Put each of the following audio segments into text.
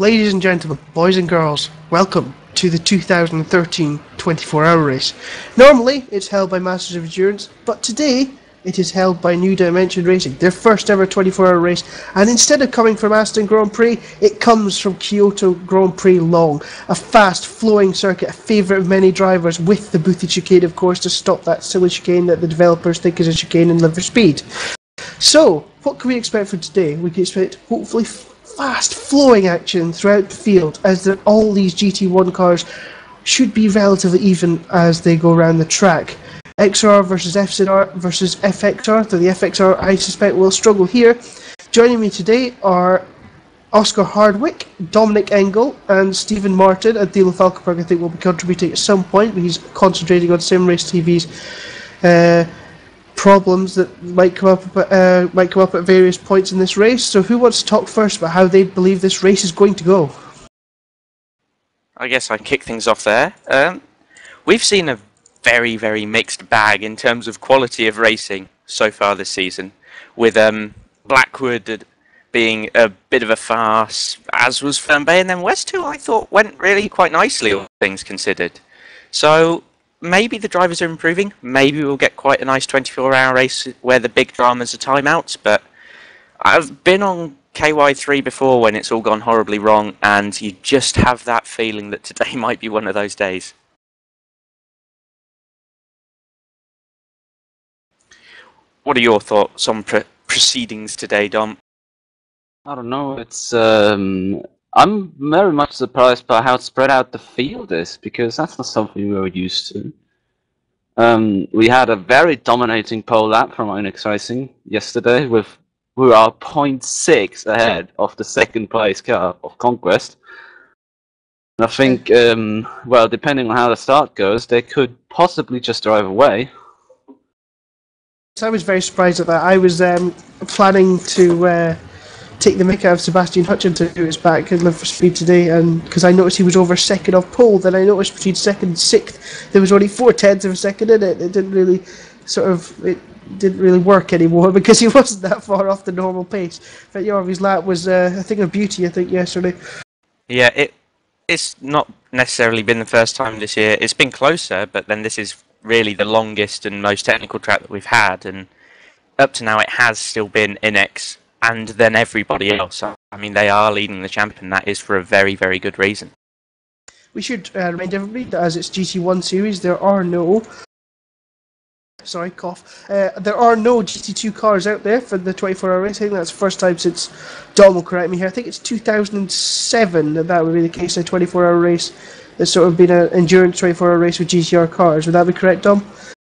Ladies and gentlemen, boys and girls, welcome to the 2013 24 hour race. Normally, it's held by Masters of Endurance, but today it is held by New Dimension Racing, their first ever 24 hour race. And instead of coming from Aston Grand Prix, it comes from Kyoto Grand Prix Long, a fast flowing circuit, a favourite of many drivers, with the Boothie chicane, of course, to stop that silly chicane that the developers think is a chicane in Live for Speed. So, what can we expect for today? We can expect hopefully fast flowing action throughout the field as the, all these GT1 cars should be relatively even as they go around the track. XR versus FZR versus FXR, so the FXR I suspect will struggle here. Joining me today are Oscar Hardwick, Dominic Engel, and Stephen Martin. And Dylan Falkenberg, I think, will be contributing at some point, but he's concentrating on Sim Race TV's uh, problems that might come up uh, might come up at various points in this race. So, who wants to talk first about how they believe this race is going to go? I guess I kick things off there. Um, we've seen a very, very mixed bag in terms of quality of racing so far this season, with um, Blackwood being a bit of a farce, as was Fernbay, and then West 2 I thought went really quite nicely, all things considered. So maybe the drivers are improving. Maybe we'll get quite a nice 24-hour race where the big dramas are timeouts. But I've been on KY3 before when it's all gone horribly wrong, and you just have that feeling that today might be one of those days. What are your thoughts on pr- proceedings today, Dom? I don't know. It's um, I'm very much surprised by how spread out the field is because that's not something we were used to. Um, we had a very dominating pole lap from Inex Racing yesterday with we are 0.6 ahead of the second place car of Conquest. And I think, um, well, depending on how the start goes, they could possibly just drive away. I was very surprised at that. I was um, planning to uh, take the mick out of Sebastian Hutchinson, who is back and live for speed today, and because I noticed he was over second off pole, then I noticed between second and sixth there was only four tenths of a second in it. It didn't really sort of it didn't really work anymore because he wasn't that far off the normal pace. But Jarvi's lap was uh, a thing of beauty, I think, yesterday. Yeah, it it's not necessarily been the first time this year. It's been closer, but then this is really the longest and most technical track that we've had, and up to now it has still been Inex and then everybody else. I mean, they are leading the champion. That is for a very, very good reason. We should uh, remind everybody that as it's GT1 series, there are no. Sorry, cough. Uh, there are no GT2 cars out there for the 24 hour racing. That's the first time since Dom will correct me here. I think it's 2007 that that would be the case. A 24 hour race there's sort of been an endurance 24 hour race with GTR cars. Would that be correct, Dom?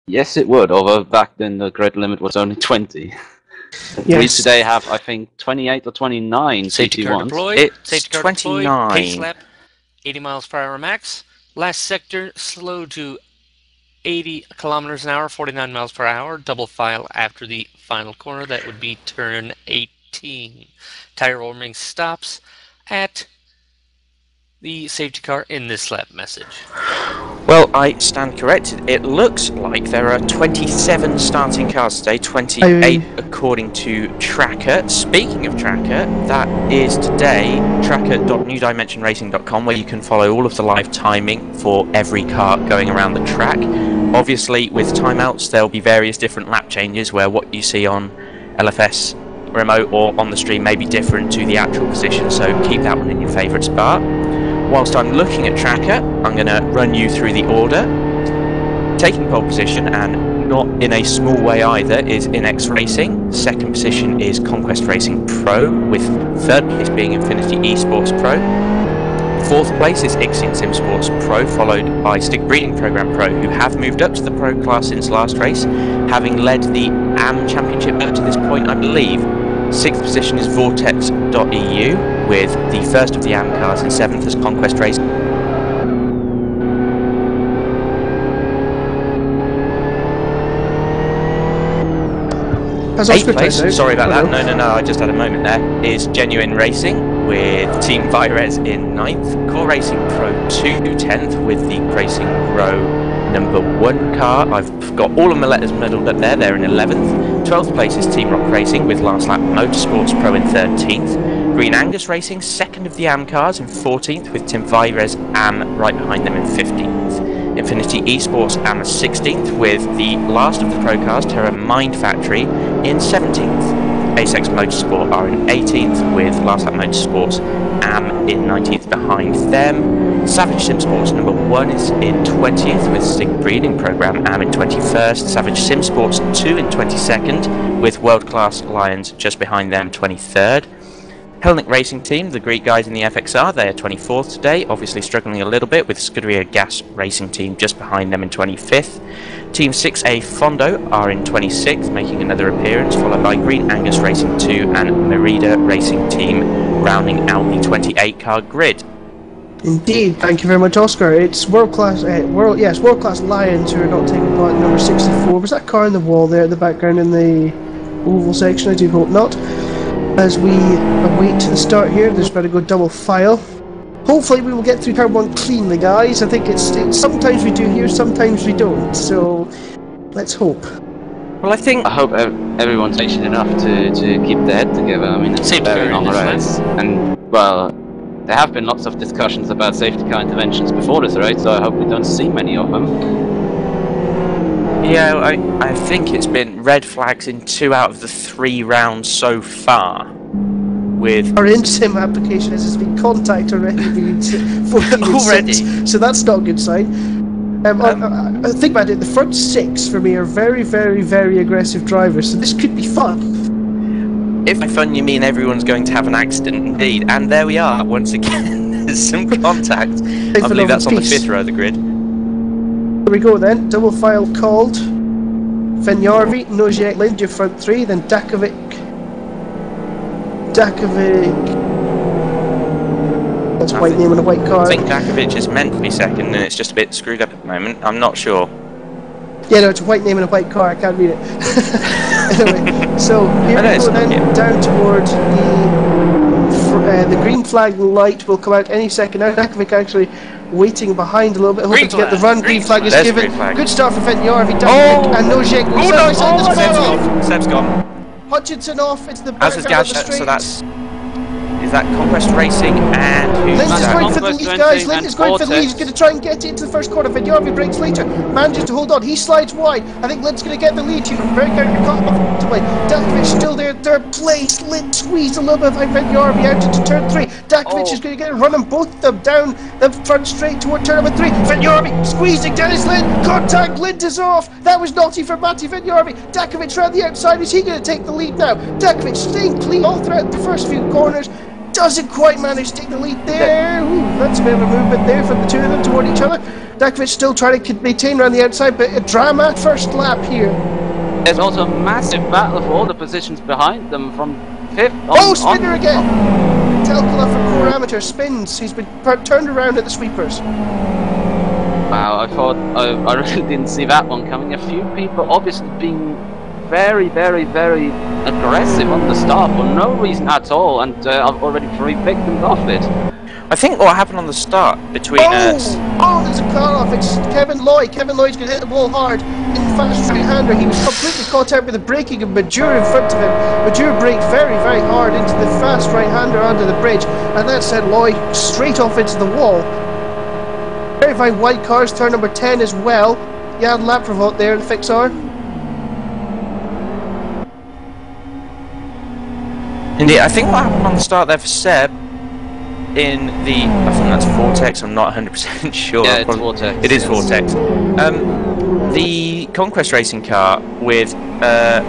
Yes, it would. Although back then the great limit was only 20. Yes. We today have, I think, 28 or 29 Safety car deployed. It's Safety car 29. Deployed. Pace lap, 80 miles per hour max. Last sector slow to 80 kilometers an hour, 49 miles per hour. Double file after the final corner. That would be turn 18. Tire warming stops at the safety car in this lap message? Well, I stand corrected. It looks like there are 27 starting cars today, 28 according to Tracker. Speaking of Tracker, that is today tracker.newdimensionracing.com where you can follow all of the live timing for every car going around the track. Obviously, with timeouts, there'll be various different lap changes where what you see on LFS remote or on the stream may be different to the actual position, so keep that one in your favourite spot whilst I'm looking at Tracker, I'm going to run you through the order. Taking pole position, and not in a small way either, is Inex Racing. Second position is Conquest Racing Pro, with third place being Infinity Esports Pro. Fourth place is Ixion Sim Sports Pro, followed by Stick Breeding Program Pro, who have moved up to the Pro class since last race, having led the AM Championship up to this point, I believe, Sixth position is Vortex.eu, with the first of the AM cars and seventh as Conquest Race. Eighth place, sorry about that, no, no, no, I just had a moment there, is Genuine Racing with Team Vires in ninth, Core Racing Pro 2 10th with the Racing Row number one car. I've got all of my letters medalled up there. They're in 11th. 12th place is Team Rock Racing with Last Lap Motorsports Pro in 13th. Green Angus Racing, second of the AM cars in 14th, with Team Vires AM right behind them in 15th. Infinity Esports AM 16th, with the last of the pro cars, Terra Mind Factory, in 17th. Asex Motorsport are in 18th, with Last Lap Motorsports AM in 19th behind them. Savage Sim Sports number 1 is in 20th, with Stick Breeding Program AM in 21st. Savage Sim Sports 2 in 22nd, with World Class Lions just behind them 23rd. Hellenic Racing Team, the Greek guys in the FXR, they are 24th today, obviously struggling a little bit with Scuderia Gas Racing Team just behind them in 25th. Team 6A Fondo are in 26th, making another appearance, followed by Green Angus Racing 2 and Merida Racing Team rounding out the 28 car grid. Indeed, thank you very much, Oscar. It's world class, uh, world yes, world class Lions who are not taking part number sixty-four. Was that car in the wall there at the background in the oval section? I do hope not. As we await the start here, there's better go double file. Hopefully, we will get through turn one cleanly, guys. I think it's, it's sometimes we do here, sometimes we don't. So let's hope. Well, I think I hope everyone's patient enough to, to keep their head together. I mean, it's a Same very here, long that's race, and well, there have been lots of discussions about safety car interventions before this race, so I hope we don't see many of them. Yeah, I, I think it's been red flags in two out of the three rounds so far. With Our InSim application has been contact already 14 Already? 6, so that's not a good sign. Um, I, I, I think about it, the front six for me are very, very, very aggressive drivers, so this could be fun. if by fun you mean everyone's going to have an accident, indeed, and there we are once again. There's some contact. I believe that's on the fifth row of the grid. Here we go then, double file called. Fenyarvi, Noziak, Lind, your front three, then Dakovic. Dakovic. That's a white name and a white car. I think Dakovic is meant to be second, and it's just a bit screwed up at the moment. I'm not sure. Yeah, no, it's a white name and a white car. I can't read it. anyway, so here we go then down towards the uh, the green flag light will come out any second now. Dakovic actually waiting behind a little bit, hoping Green to get the run. Green green flag is There's given. flag. Good start for Fenyarvi, Dakovic, Oh! and Nojek. Oh, side by no! Oh, Seb's off. Seb's gone. Hutchinson off into the As is background of the Gash, so that's. Is that Conquest Racing and who's Lind is going for the lead, guys. 20 is going for the lead. He's going to try and get into the first corner. Vignarvi breaks later. Manages to hold on. He slides wide. I think Lind's going to get the lead here. Very good. Comfortably. Dakovic still there. Third place. Lind squeezed a little bit by Vignarvi out into turn three. Dakovic Oh. is going to get a run on both of them down the front straight toward turn number three. Vignarvi squeezing Dennis Lind. Contact. Lind is off. That was naughty for Matti Vignarvi. Dakovic round the outside. Is he going to take the lead now? Dakovic staying clean all throughout the first few corners doesn't quite manage to take the lead there. Ooh, that's a bit of a movement there from the two of them toward each other. Dakovic still trying to maintain around the outside, but a drama at first lap here. There's also a massive battle for all the positions behind them from fifth. On, Oh, spinner on- again! Telkula from core amateur spins. He's been turned around at the sweepers. Wow, I thought I, I really didn't see that one coming. A few people obviously being very, very, very aggressive on the start for no reason at all, and uh, I've already three victims off it. I think what happened on the start between Oh, us. oh, there's a car off. It's Kevin Lloyd. Kevin Lloyd's going to hit the wall hard in fast right-hander. He was completely caught out with the braking of Majur in front of him. Majur braked very, very hard into the fast right-hander onto the bridge, and that sent Lloyd straight off into the wall. Very, very white cars. Turn number 10 as well. Jan Laprovot there in Fixar. Indeed, I think what happened on the start there for Seb in the. I think that's Vortex, I'm not 100% sure. Yeah, it's Vortex, It is yes. Vortex. Um, the Conquest Racing car with uh,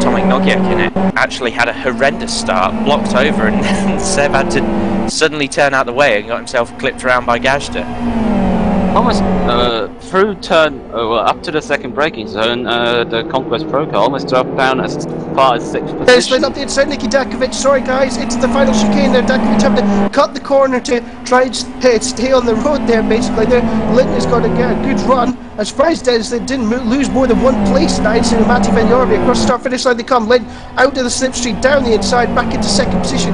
Tomek in it actually had a horrendous start, blocked over, and then Seb had to suddenly turn out the way and got himself clipped around by Gajda. Almost uh, through turn, uh, well, up to the second braking zone, uh, the Conquest Pro car almost dropped down as far as sixth There's position. split up the inside. Nicky Dakovic. Sorry, guys. It's the final chicane there. Dakovic having to cut the corner to try and st- stay on the road there, basically. There, Linton has got to get a good run. I'm surprised Dennis they didn't lose more than one place now. It's Matti Venyorvi across the start finish line. They come. Linton out to the slipstream, down the inside, back into second position.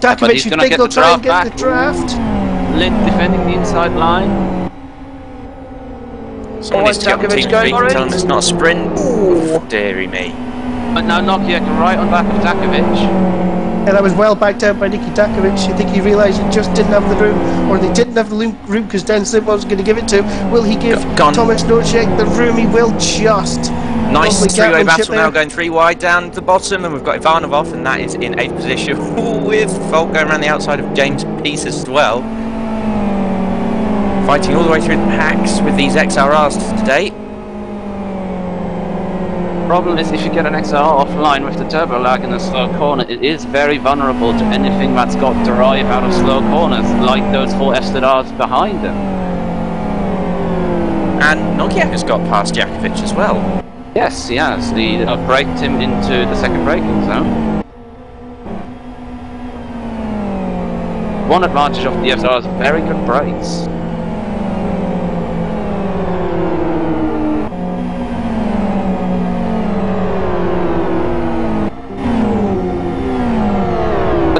Dakovic, you think get he'll the try and get draft the back. draft. Lind defending the inside line. Someone Oh, needs to get on Team going and tell them it's not a sprint. Ooh, dearie me. But now Nokia can right on back of Dakovic. And that was well backed out by Nicky Dakovic. I think he realised he just didn't have the room, or they didn't have the room because Dan Slip was going to give it to him. Will he give Gone. Thomas Nocek the room? He will just. Nice three-way Gatlinship battle now, going three wide down to the bottom, and we've got Ivanov off, and that is in eighth position with Folk going around the outside of James Peace as well. Fighting all the way through the packs with these XRRs today. Problem is, if you get an XR offline with the turbo lag in a slow corner, it is very vulnerable to anything that's got drive out of slow corners, like those four FZRs behind them. And Nokia has got past Jakovic as well. Yes, he has. He uh, braked him into the second braking zone. One advantage of the FZR is very good brakes.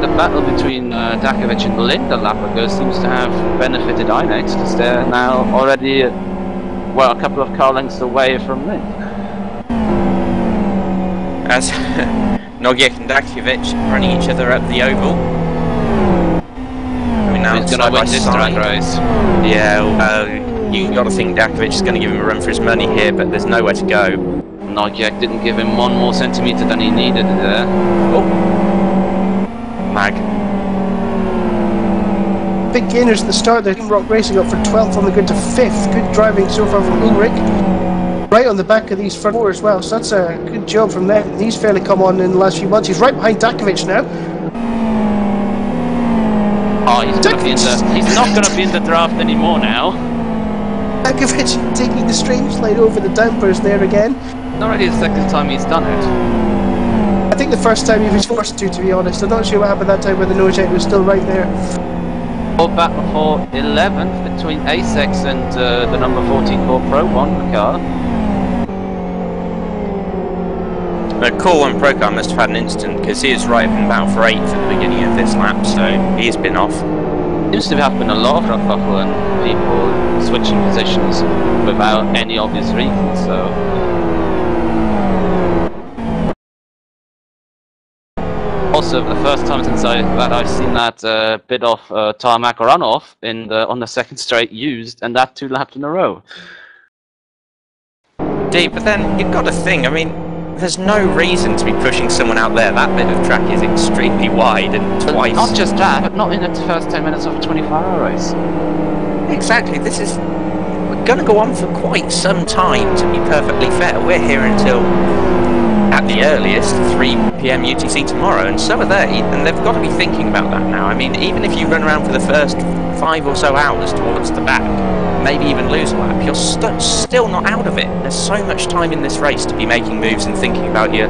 But the battle between uh, Dakovic and Linda Lapago seems to have benefited Inex because they're now already, well, a couple of car lengths away from Lind. As Nogiek and Dakovic running each other up the oval. I mean, now He's side gonna win this drag race. Yeah, uh, you got to think Dakovic is going to give him a run for his money here, but there's nowhere to go. Nogiek didn't give him one more centimetre than he needed there. Oh, mag. Big gainers at the start there. Team Rock Racing up for 12th on the grid to 5th. Good driving so far from Ulrich. Right on the back of these front four as well, so that's a good job from them. He's fairly come on in the last few months. He's right behind Dakovic now. Oh, he's gonna be in the. He's not gonna be in the draft anymore now. Dakovic taking the strange slide over the dampers there again. It's already the second time he's done it. I think the first time he was forced to, to be honest. I'm not sure what happened that time when the nose was still right there. Full battle for 11th between Asex and uh, the number 14 Core Pro One car. The Core 1 Pro car must have had an incident because he is right and about for 8th at the beginning of this lap, so he's been off. Seems to have been a lot of and people switching positions without any obvious reason. So first time since I, that I've seen that uh, bit of uh, tarmac runoff in the, on the second straight used, and that two laps in a row. Indeed, but then you've got to think, I mean, there's no reason to be pushing someone out there. That bit of track is extremely wide and But twice. Not just that, but not in the first 10 minutes of a 24-hour race. Exactly, this is. We're going to go on for quite some time, to be perfectly fair. We're here until, at the earliest, 3 pm UTC tomorrow, and so are they, and they've got to be thinking about that now. I mean, even if you run around for the first five or so hours towards the back, maybe even lose a lap, you're st- still not out of it. There's so much time in this race to be making moves and thinking about your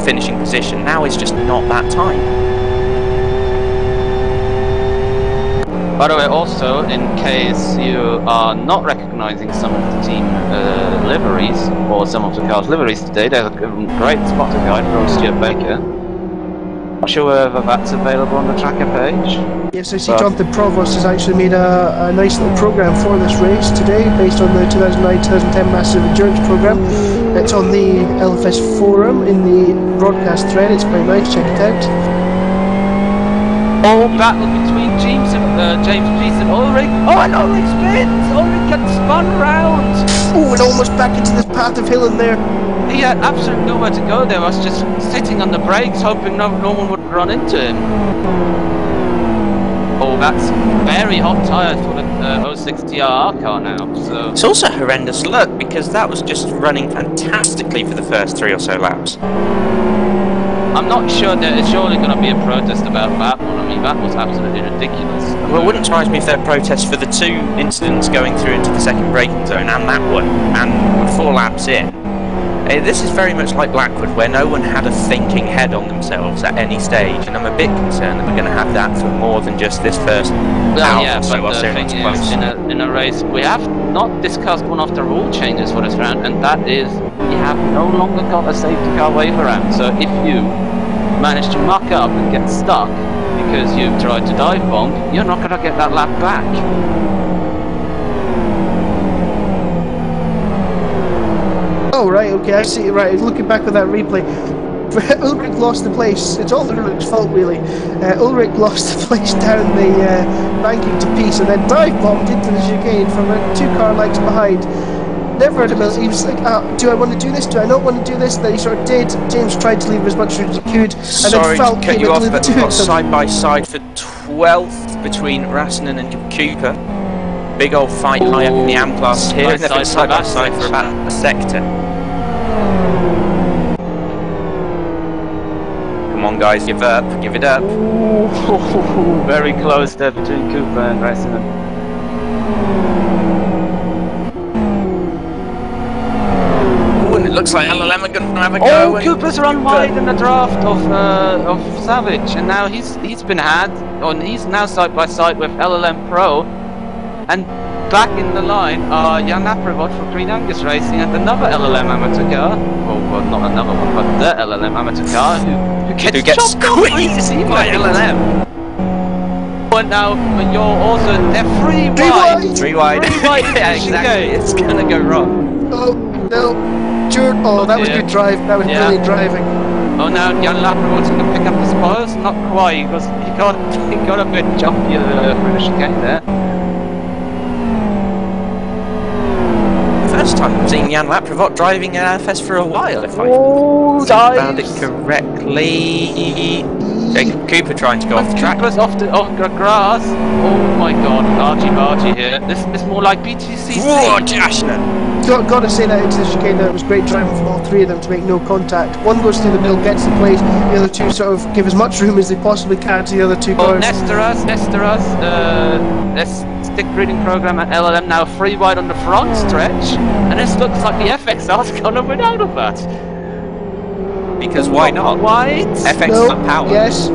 finishing position. Now is just not that time. By the way, also, in case you are not recognizing some of the team uh, liveries, or some of the cars' liveries today, there's a great spotter guide from Stuart Baker. Not sure whether that's available on the tracker page. Yes, I see Jonathan Provost has actually made a, a nice little program for this race today based on the 2009-2010 Masters of Endurance program. It's on the LFS forum in the broadcast thread. It's quite nice. Check it out. Oh, battle between James and uh, James Peace and Ulrich. Oh, and Ulrich spins! Ulrich gets spun round! Oh, and almost back into this path of hill in there. He had absolutely nowhere to go there. I was just sitting on the brakes, hoping no, no one would run into him. Oh, that's very hot tires for the uh, 06 TRR car now. So It's also horrendous luck because that was just running fantastically for the first three or so laps. I'm not sure there is surely going to be a protest about that one. I mean, that was absolutely ridiculous. Well, it wouldn't surprise me if there are protests for the two incidents going through into the second braking zone and that one, and four laps in. Eh, This is very much like Blackwood, where no one had a thinking head on themselves at any stage, and I'm a bit concerned that we're going to have that for more than just this first Well, hour yeah, or so but the thing is, in a, in a race, we have not discussed one of the rule changes for this round, and that is we have no longer got a safety car wave around. So if you manage to muck up and get stuck because you've tried to dive bomb, you're not going to get that lap back. Oh, right, okay, I see. Right, looking back at that replay. Ulrich lost the place. It's all Ulrich's fault, really. Uh, Ulrich lost the place down the uh, banking to peace and then dive bombed into the chicane from uh, two car lengths behind. Never had a minute. He was like, uh, "Do I want to do this? Do I not want to do this?" And then he sort of did. James tried to leave him as much as he could, and Sorry then Falk to cut came you into off, but two we've got side by side for 12th between Rassinen and Cooper. Big old fight high up in the AM class here. Side and they've been side side by for side for about a sector. On, guys, give up, give it up. Ooh, very close there between Cooper and. Ooh, and it looks like LLM are going to have a go. Oh, Cooper's run Cooper- wide in the draft of uh, of Savage, and now he's he's been had, and he's now side by side with LLM Pro, and back in the line are Jan Aprivot for Green Angus Racing and another LLM amateur car. Well, well, not another one, but the LLM amateur car who, who gets, Who gets chopped off by squeezed by LLM. And now you're also they're free Three wide. Three wide. Three wide yeah, exactly. It's going to go wrong. Oh no, Stuart. Oh, that was good drive. That was Yeah. brilliant driving. Oh now Jan Laprivot's going to pick up the spoils. Not quite because he got he got a bit uh, through the chicane there. First time I've seen Jan Laprivot driving an LFS for a while, if I Oh, found it correctly. Jacob Cooper trying to go off the track. was off the off the grass. Oh my God, argy bargy here. This is more like BTCC. Whoa, Jashna! Got, got to say that into the chicane there. It was great driving from all three of them to make no contact. One goes through the middle, gets the place. The other two sort of give as much room as they possibly can to the other two Oh, cars. Nestoras, Nestoras, uh, this stick breeding program at LLM now free wide on the front stretch, and this looks like the FXR's gonna win out of that. Because why not? Wide. FX no, got power. yes.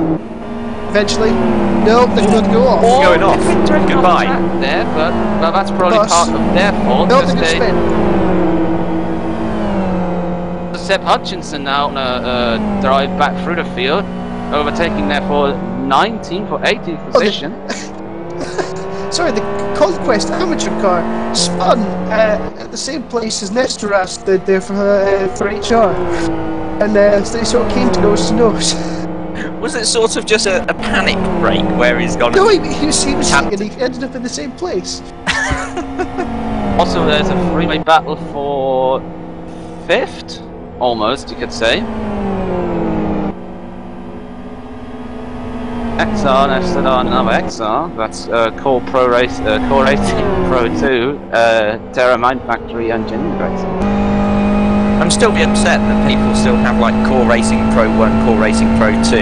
Eventually. No, they're going to go off. Oh. going off. They've been dragging Goodbye. off the track There, but well, that's probably Bus. part of their fault. No, because they're going they, spin. Seb Hutchinson now on a uh, drive back through the field, overtaking therefore 19th or 18th Oh, they- position. Sorry, the Conquest amateur car spun uh, at the same place as Nestoras did there for, uh, for HR. And uh, they sort of came to nose to nose. Was it sort of just a, a panic break where he's gone? no, he, he was, he and he ended up in the same place. Also, there's a three-way battle for fifth, almost, you could say. XR, to that, another XR. That's uh, Core Pro Race, uh, Core Racing Pro 2, uh, Terra Mind Factory, engine Racing. I'm still be upset that people still have like Core Racing Pro 1, Core Racing Pro 2.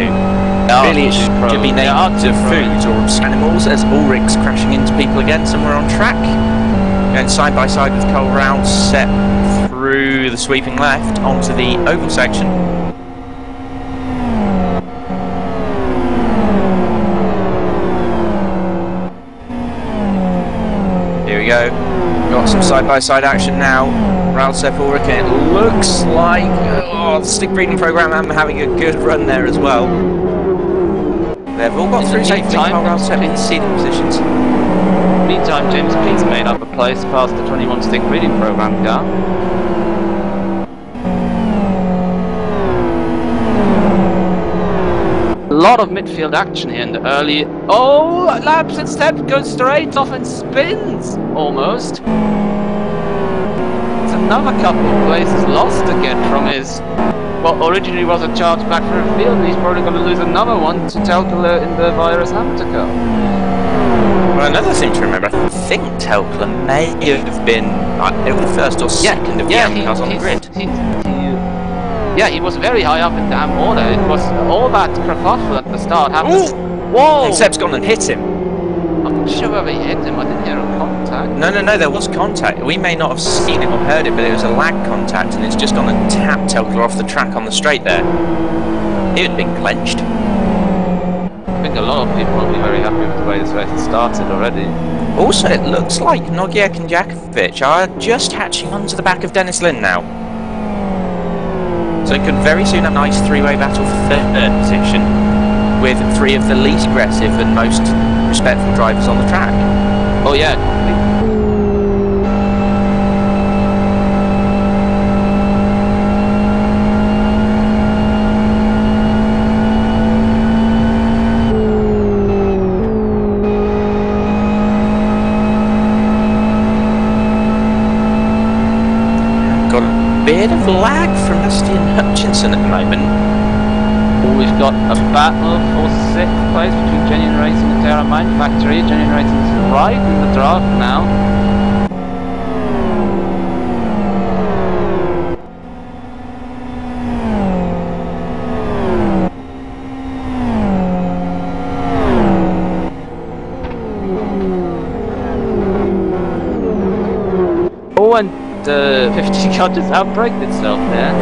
really, it should, Pro. should be They named are to Pro. foods or animals as Ulrich's crashing into people again somewhere on track. Going side by side with Cole Rouse, set through the sweeping left onto the oval section. We go. Got some side-by-side action now. Sepp Ulrich, it looks like oh, the stick breeding program I'm having a good run there as well. They've all got through safely. Rouse Sepp in seating positions. Meantime, James Pete's made up a place past the 21 stick breeding program car. Lot of midfield action here in the early. Oh, Labs instead goes straight off and spins almost. It's another couple of places lost again from his. What originally was a charge back through the field, and he's probably going to lose another one to Telkele in the Vires Amateur. Well, another thing to remember, I think Telkler may have been uh, the first or second of the yeah, cars on the grid. he- he- yeah, he was very high up in the AM order. It was all that kerfuffle at the start happened. Whoa! And Sepp's gone and hit him. I'm not sure whether he hit him. I didn't hear a contact. No, no, no, there was contact. We may not have seen it or heard it, but it was a lag contact, and it's just gone and tapped Telkler off the track on the straight there. It had been clenched. I think a lot of people will be very happy with the way this race has started already. Also, it looks like Nogiek and Jakovic are just hatching onto the back of Dennis Lind now. So it could very soon have a nice three-way battle for third position with three of the least aggressive and most respectful drivers on the track. Oh yeah, bit of lag Bastian Hutchinson at the moment. We've got a battle for sixth place between Genuine Racing and Terra Mind Factory. Genuine Racing is right in the draft now. Oh, and uh, 50 car just outbraked itself there.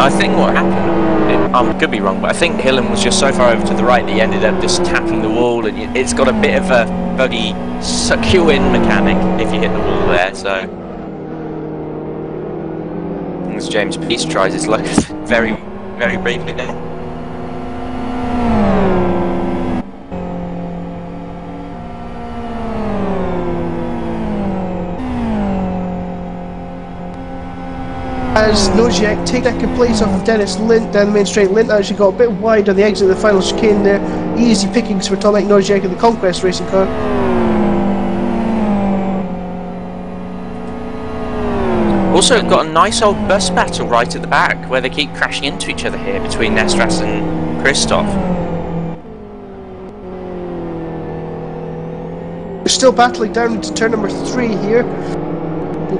I think what happened, it, I could be wrong, but I think Hillen was just so far over to the right that he ended up just tapping the wall, and it- it's got a bit of a buggy suck you in mechanic if you hit the wall there. So, as James Peace tries his luck very, very briefly there. As Noziak take second place off of Dennis Lind down the main straight. Lind actually got a bit wide on the exit of the final chicane there. Easy pickings for Tomek Noziak in the Conquest racing car. Also, got a nice old bus battle right at the back where they keep crashing into each other here between Nestoras and Christoph. We're still battling down into turn number three here.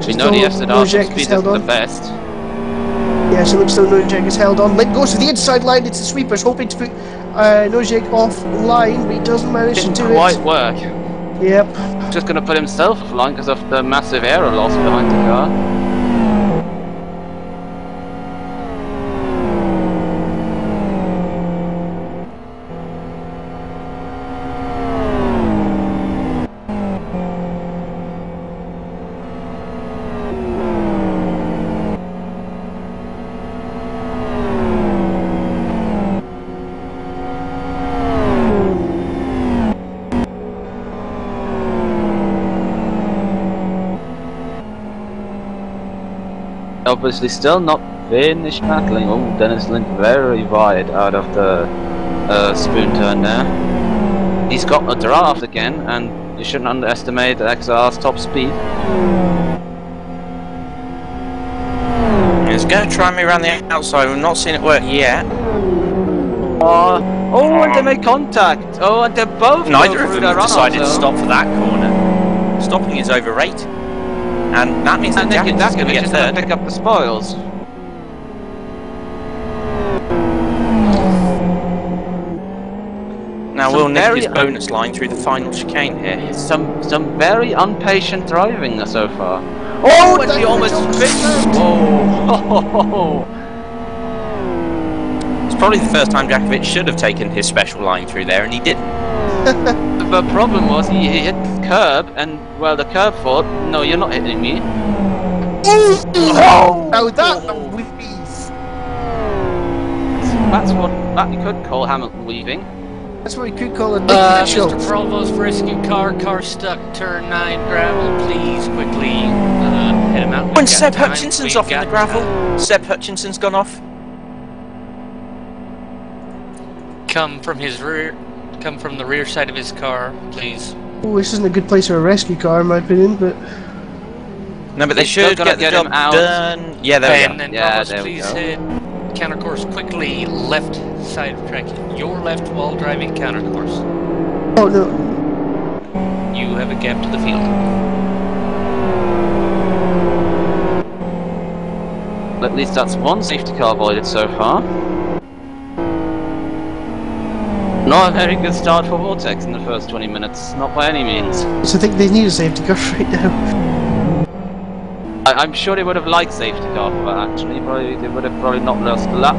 We know the Noziak speed is the best. Yes, it looks though Noziak is held on. Lind goes to the inside line. It's the sweepers hoping to put uh, Noziak off line, but he doesn't manage Didn't to do quite it. work. Yep. Just gonna put himself off line because of the massive error loss behind the car. Obviously still not finished battling. Oh, Dennis Lind very wide out of the uh, spoon turn there. He's got a draft again, and you shouldn't underestimate XR's top speed. He's going to try me around the outside. We've not seen it work yet. Oh, oh, and they make contact. Oh, and they're both Neither of them decided to stop for that corner. Stopping is overrated. And that means zone. that And Nicky Jack's going to get is going third. to pick up the spoils. Now Some we'll nick his bonus line through the final chicane here. Some some very impatient driving so far. Oh, Oh, and he almost almost finished. Oh, It's probably the first time Jakovic should have taken his special line through there, and he didn't. the problem was he hit the curb, and well, the curb thought, no, you're not hitting me. Oh, now that a weave. That's what that you could call Hamilton weaving. That's what we could call a Nick Uh, Mitchell. Mr. Provost rescue car, car stuck, turn 9 gravel, please, quickly, uh, head him out. When Seb time, Hutchinson's we've off in the gravel, time. Seb Hutchinson's gone off. Come from his rear, come from the rear side of his car, please. Oh, this isn't a good place for a rescue car, in my opinion, but No, but they He's still should gonna get the job him out. done. Yeah, there Ben we go. and Yeah, Provost, there we please go. hit counter course quickly, left side of track, your left while driving counter course. oh no, You have a gap to the field. At least that's one safety car avoided so far. Not a very good start for Vortex in the first 20 minutes, not by any means. Hmm. so I think they need a safety car right now. I, I'm sure they would have liked safety car for that actually, probably they would have probably not lost a lap.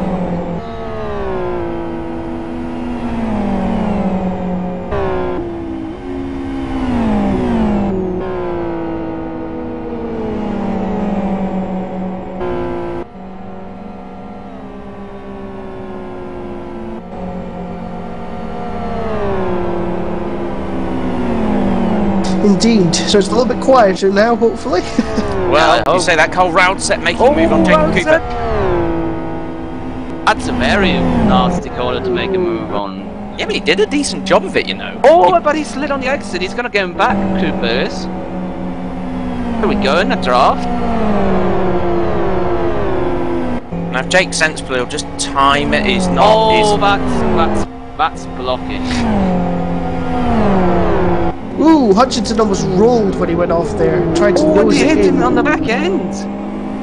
Indeed. So it's a little bit quieter now, hopefully. Well, Yeah, I you say that Cole Round set making a move on oh, Jacob Cooper. That's a very nasty corner to make a move on. Yeah, but he did a decent job of it, you know. Oh, but he slid on the exit. He's gonna get him back, Cooper is. Here we go in the draft. Now, if Jake Sensible will just time it, he's not. Oh, he's, that's that's that's blocking. Ooh, Hutchinson almost rolled when he went off there. Tried to Oh, nose he it hit him in. on the back end.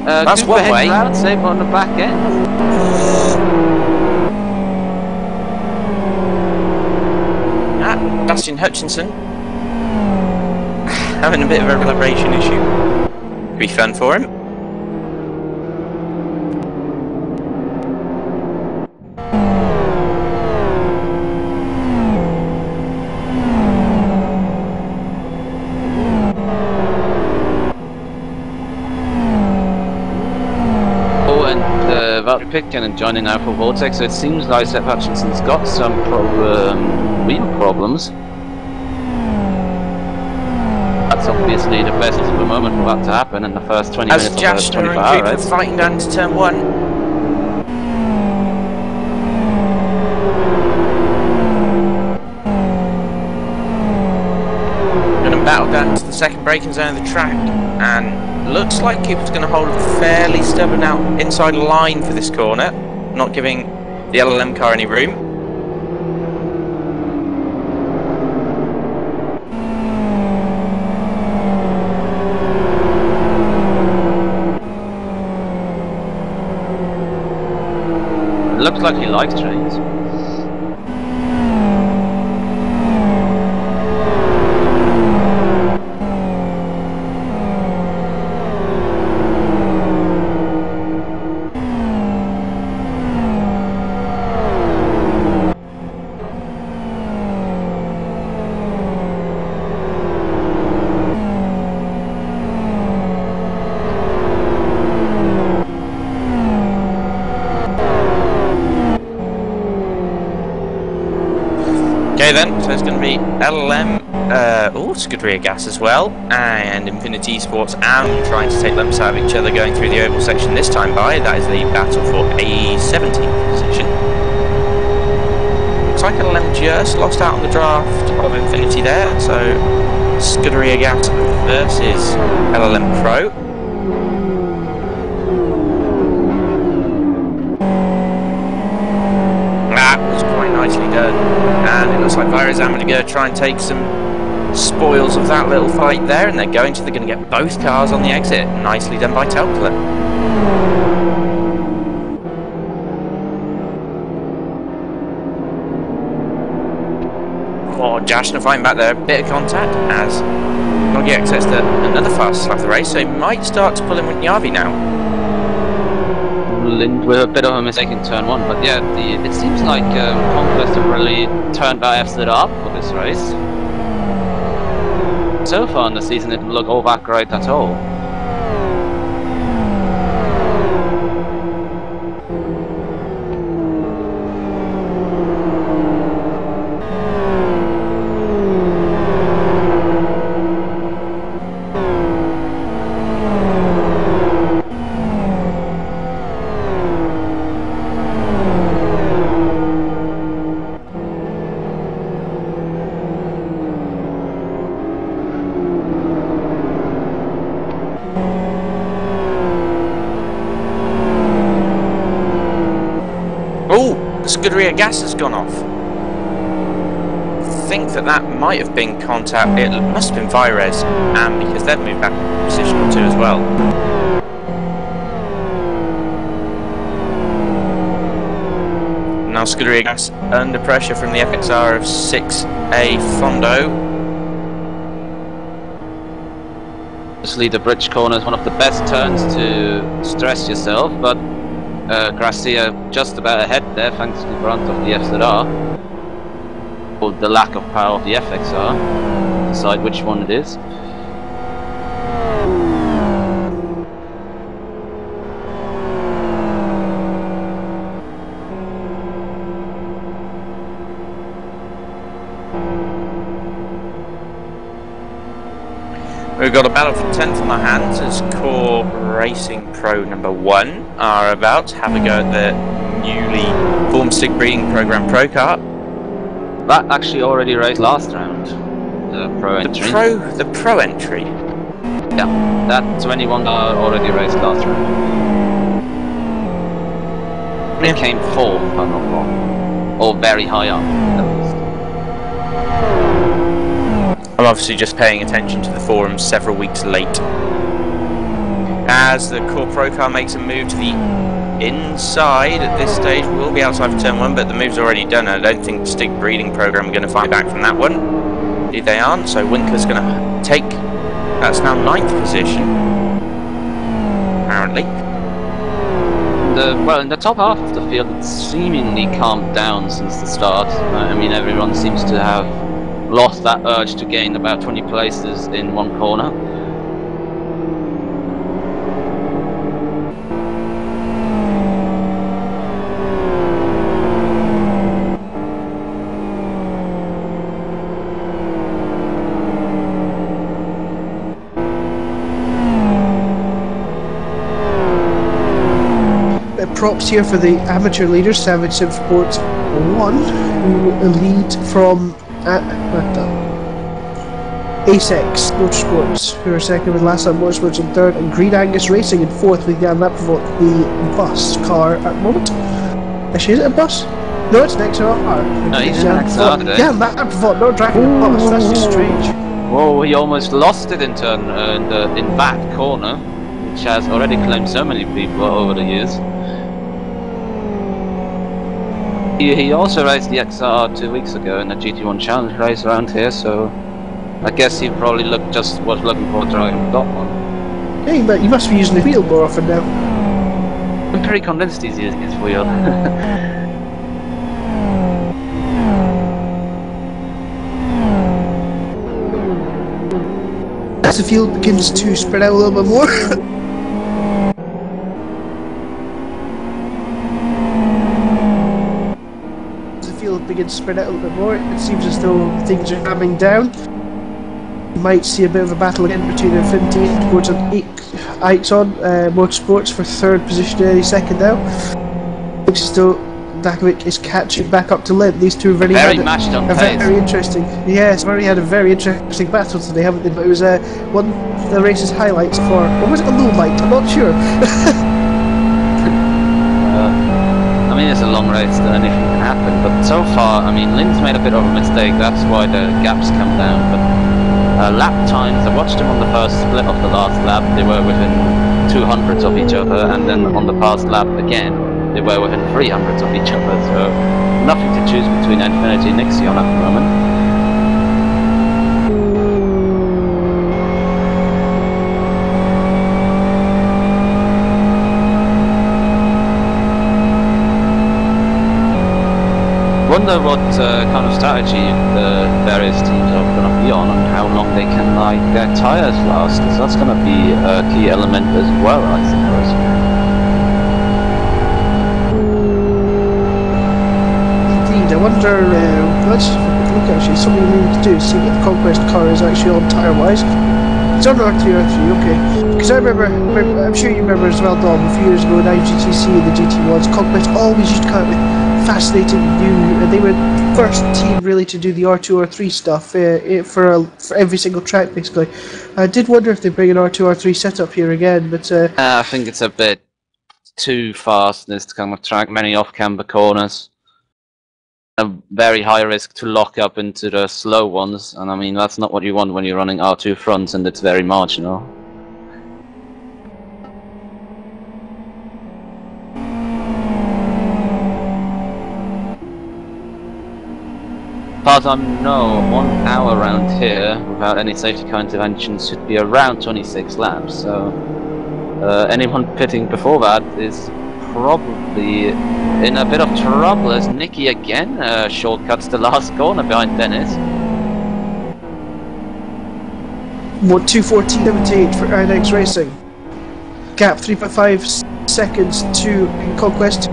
Uh, That's Cooper one heading way. Round, save on the back end. ah, Bastian Hutchinson having a bit of a calibration issue. Could be fun for him. Valtteri Pitkin joining now for Vortex. So it seems like Seb Hutchinson's got some problem, real problems. That's obviously the best of the moment for that to happen in the first 20 As minutes Jasper of and the 24 Cooper hours. fighting down to turn one. Battle down to the second braking zone of the track, and looks like Cooper's going to hold a fairly stubborn out inside line for this corner, not giving the LLM car any room. Looks like he likes trains. Okay then, so it's going to be LLM, uh, oh, Scuderia Gas as well, and Infinity Sports and trying to take lumps out of each other going through the oval section this time by. That is the battle for a 17th position. Looks like LLM just lost out on the draft of Infinity there, so Scuderia Gas versus LLM Pro. That was quite nicely done. And it looks like Virazam going to go try and take some spoils of that little fight there, and they're going to, they're going to get both cars on the exit. Nicely done by Telpler. Oh, Jashna fighting back there, a bit of contact as Noggy access to another fast lap of the race, so he might start to pull in with Yavi now. Lind with a bit of a mistake in turn one, but yeah, the, it seems like um, Conquest have really turned it up for this race. So far in the season, it didn't look all that great at all. The gas has gone off. I think that that might have been contact. It must have been Vires, and because they've moved back position two as well. Now Scuderia gas under pressure from the FXR of 6A Fondo. Obviously, the bridge corner is one of the best turns to stress yourself, but uh, Gracia just about ahead there thanks to the brunt of the FZR. Or the lack of power of the FXR. Decide which one it is. We've got a battle for 10th on our hands as Core Racing Pro number one are about to have a go at the newly formed stick breeding program Pro Kart. That actually already raced last round. The pro The entry. pro, the pro entry. Yeah, that 21 car already raced last round. They Yeah. came fourth, if I'm not wrong. Or very high up, I'm obviously just paying attention to the forums several weeks late. As the Core Pro car makes a move to the inside at this stage, we will be outside for turn one, but the move's already done. I don't think Stick Breeding Program are going to fight back from that one. Indeed they aren't, so Winkler's going to take, that's now ninth position, apparently. The, well, in the top half of the field, it's seemingly calmed down since the start. I mean, everyone seems to have lost that urge to gain about 20 places in one corner. Props here for the amateur leader, Savage Sim Sports 1, who lead from uh, what the- ASEX Motorsports, who are second with Last Time Motorsports in third, and Green Angus Racing in fourth with Jan Laprovot, the bus car at the moment. Actually, is it a bus? No, it's an XR. No, he's an. Jan Laprovot, not driving a bus, that's just strange. Whoa, he almost lost it in turn uh, in, the, in that corner, which has already claimed so many people over the years. He, he also raced the XR two weeks ago in the GT1 Challenge race around here, so I guess he probably looked just was looking for a drive and got one. Hey, but you must be using the wheel more often now. I'm pretty convinced he's using his wheel. As the field begins to spread out a little bit more. Field to spread out a little bit more, it seems as though things are calming down. You might see a bit of a battle again between Infinity towards an Ixon uh, Motorsports for third position any second now. Looks as though Dakovic is catching back up to length. These two have already Very had matched on a very interesting. Yes, already had a very interesting battle today, haven't they? But it was uh, one of the race's highlights for. Or was it a low light? I'm not sure. I mean, it's a long race, so anything can happen. So far, I mean, Lind's made a bit of a mistake. That's why the gaps come down. But uh, lap times, I watched them on the first split of the last lap. They were within 200s of each other, and then on the past lap again, they were within 300s of each other. So nothing to choose between Infinity and Nixion at the moment. I wonder what uh, kind of strategy the various teams are going to be on and how long they can like their tires last, because that's going to be a key element as well, I suppose. Indeed, I wonder. Uh, let's look actually. Something we need to do see if the Conquest car is actually on tyre wise. It's on R3, R3, okay. Because I remember, I'm sure you remember as well, Dom, a few years ago in IGTC and the GT1s, Conquest always used to come with fascinating new, and they were the first team really to do the R2, R3 stuff uh, uh, for, a, for every single track basically. I did wonder if they bring an R2, R3 setup here again, but uh, Uh, I think it's a bit too fast in this kind of track, many off-camber corners. A very high risk to lock up into the slow ones, and I mean, that's not what you want when you're running R2 fronts and it's very marginal. I know one hour around here, without any safety car intervention, should be around 26 laps, so uh, anyone pitting before that is probably in a bit of trouble as Nicky again uh, shortcuts the last corner behind Dennis. what 214.78 for Inex Racing. Gap 3.5 seconds to Conquest,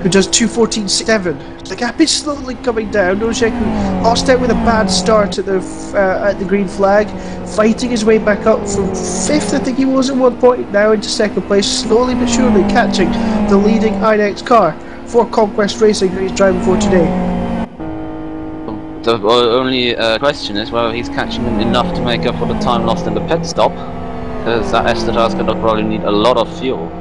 who does 214.7. The gap is slowly coming down. Nosheku lost with a bad start at the uh, at the green flag, fighting his way back up from fifth, I think he was at one point, now into second place, slowly but surely catching the leading Inex car for Conquest Racing, who he's driving for today. The only uh, question is whether he's catching them enough to make up for the time lost in the pit stop, because that Estetar's going to probably need a lot of fuel.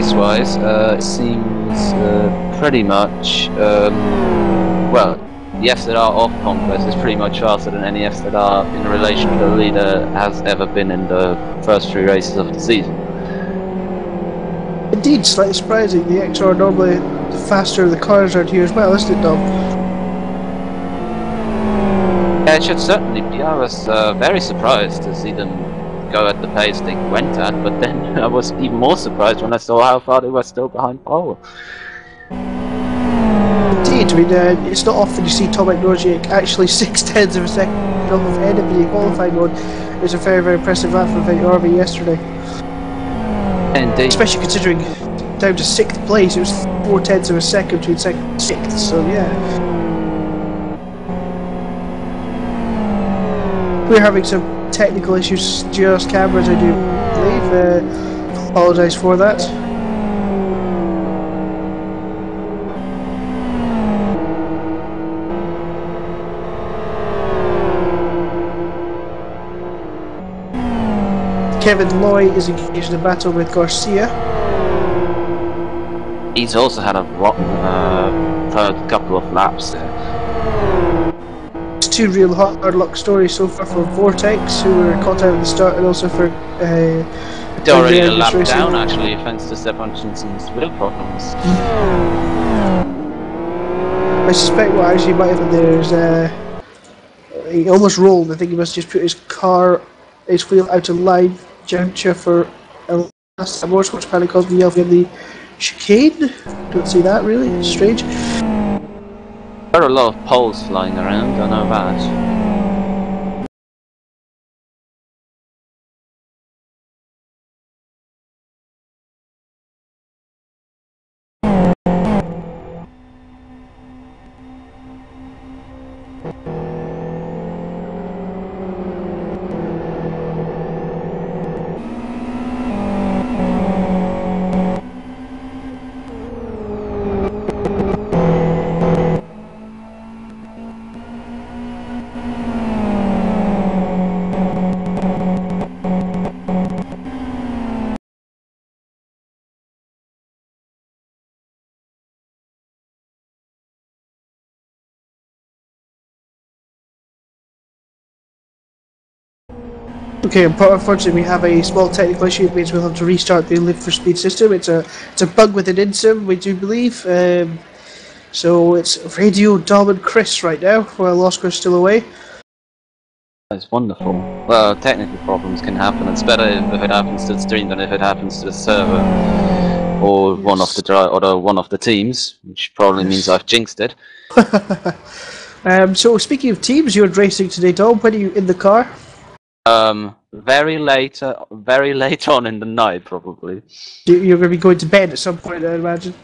Pace-wise, uh, it seems uh, pretty much um, well. The FZR off Conquest is pretty much faster than any FZR in relation to the leader has ever been in the first three races of the season. Indeed, slightly surprising. The XR normally the faster the cars are here as well, isn't it, Dom? Yeah, it should certainly be. I was uh, very surprised to see them go at the pace they went at, but then I was even more surprised when I saw how far they were still behind Powell. Indeed, I mean, uh, it's not often you see Tomek Norzic actually six tenths of a second off of anybody qualifying mode. It was a very, very impressive lap from RV yesterday. Indeed. Especially considering down to sixth place, it was four tenths of a second between second and sixth, so yeah. We're having some technical issues, just cameras, I do believe. Uh, apologise for that. Kevin Loy is engaged in a battle with Garcia. He's also had a rotten uh, third couple of laps there. It's two real hard luck stories so far for Vortex, who were caught out at the start, and also for. Uh, They're already a lap Racing. down actually, thanks to Stefan Jensen's wheel problems. I suspect what actually might happen there is uh, he almost rolled. I think he must just put his car, his wheel out of line, juncture for a last motorsports paddock caused the yellow in the chicane. Don't see that really. Strange. There are a lot of poles flying around, I know that. Okay, unfortunately we have a small technical issue. It means we'll have to restart the Live for Speed system. It's a it's a bug with within InSim, we do believe. Um, so it's Radio Dom and Chris right now, while Oscar's still away. It's wonderful. Well, technical problems can happen. It's better if it happens to the stream than if it happens to the server or one of the or one of the teams, which probably means I've jinxed it. Um, so speaking of teams, you're racing today, Dom. When are you in the car? Um, very late, uh, very late on in the night, probably. You- You're going to be going to bed at some point, I imagine.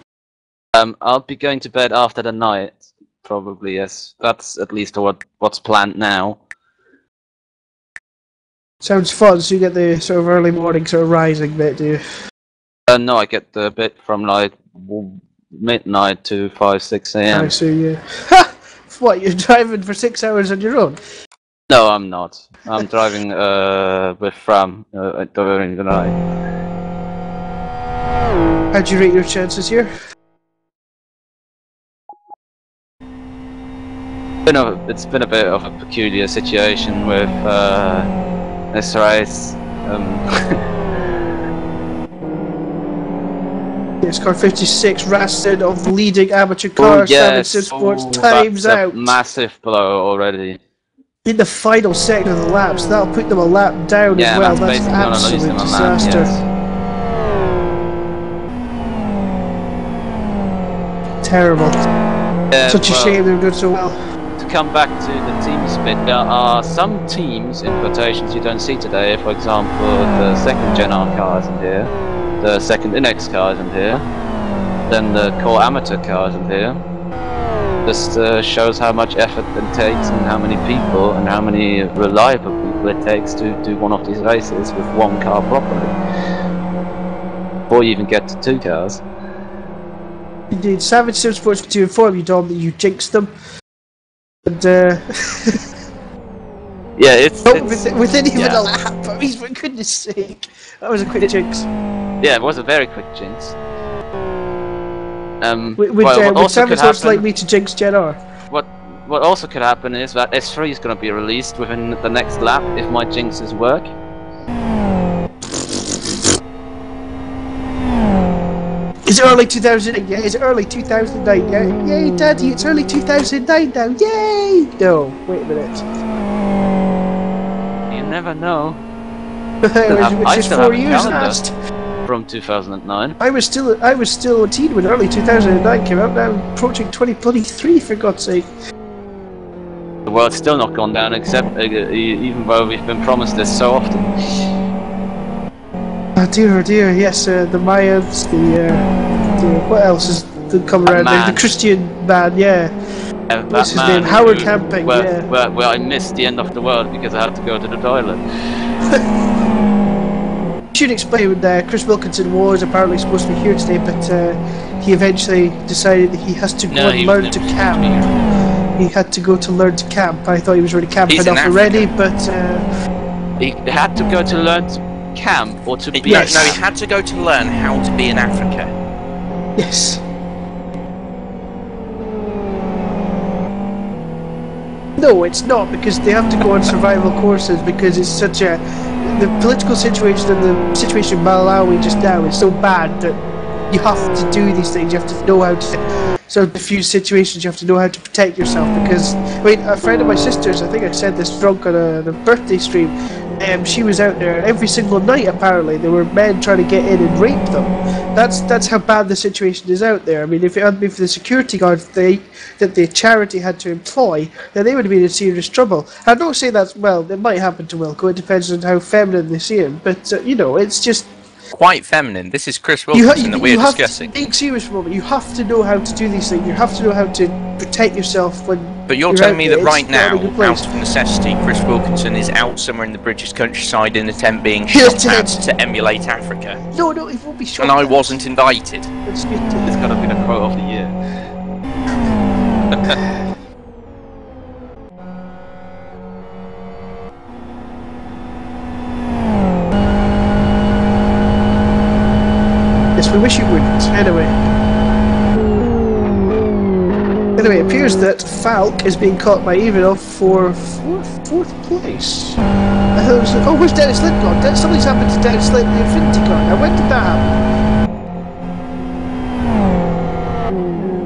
Um, I'll be going to bed after the night, probably. Yes, that's at least what what's planned now. Sounds fun. So you get the sort of early morning sort of rising bit, do you? Uh, no, I get the bit from like w- midnight to five, six I a.m. see. Ha! What? You're driving for six hours on your own? No, I'm not. I'm driving uh with Fram uh, during the night. How'd you rate your chances here? Been a, it's been a bit of a peculiar situation with uh, this race. Um, Yes, car 56, Rasted of leading amateur oh, car, yes, Seven Sports, oh, times out. massive blow already. In the final second of the laps. That'll put them a lap down Yeah, as well. that's That's, lose absolute a lap. disaster. Yes. Terrible. Yeah, Such a well, shame they were doing so well. To come back to the team split, there are some teams in quotations you don't see today. For example, the second Gen R car isn't here, the second Inex car isn't here, then the core amateur car isn't here. This uh, shows how much effort it takes and how many people and how many reliable people it takes to do one of these races with one car properly. Before you even get to two cars. Indeed, Savage Sim Sports to inform you, Dom, that you jinxed them. And, uh, Yeah, it's, oh, it's within, within even yeah. a lap. I mean, for goodness sake. That was a quick jinx. Yeah, it was a very quick jinx. Um, Would, well, uh, what would also could Savage Lords happen- like me to jinx Jen What what also could happen is that S3 is going to be released within the next lap if my jinxes work. Is it early 2008? Yeah, is it early 2009? Yeah, yay, Daddy, it's early 2009 now. Yay! No, wait a minute. You never know. which have- which I is still four years calendar. From 2009. I was still I was still a teen when early 2009 came out. Now I'm approaching 2023 for God's sake. The world's still not gone down, except uh, even though we've been promised this so often. Oh dear, oh dear. Yes, uh, the Mayans. The, uh, the what else is the come around? The, the Christian man. Yeah. Uh, What's his name? Howard Camping, Where, yeah. where, where I missed the end of the world because I had to go to the toilet. Should explain when uh, Chris Wilkinson was apparently supposed to be here today, but uh, he eventually decided that he has to go No, and learn to never camp. He had to go to learn to camp. I thought he was already camping He's enough already, but uh, He had to go to learn to camp or to be no, at no, he had to go to learn how to be in Africa. yes. No, it's not because they have to go on survival courses because it's such a the political situation and the situation in Malawi just now is so bad that you have to do these things. You have to know how to of diffuse situations. You have to know how to protect yourself because I mean, a friend of my sister's, I think I said this drunk on a, on a birthday stream. Um, she was out there every single night. Apparently, there were men trying to get in and rape them. That's that's how bad the situation is out there. I mean, if it hadn't been for the security guards they that the charity had to employ, then they would have been in serious trouble. I don't say that's well. It might happen to Wilco. It depends on how feminine they see him. But uh, you know, it's just Quite feminine. This is Chris you, ha- Wilkinson that we're you have discussing. to think serious for a moment. You have to know how to do these things. You have to know how to protect yourself when. But you're You're telling me that right now, a good place. out of necessity, Chris Wilkinson is out somewhere in the British countryside in a tent being shot at to emulate Africa. No, no, it won't be short. And I wasn't invited. It's good to- It's gonna be the quote of the year. Yes, we wish you wouldn't. Anyway. Anyway, it appears that Falk is being caught by Ivanov for fourth, fourth place. I thought it was, oh, where's Dennis gone? Something's happened to Dennis Lind, the Infinity car. Now, when did that happen?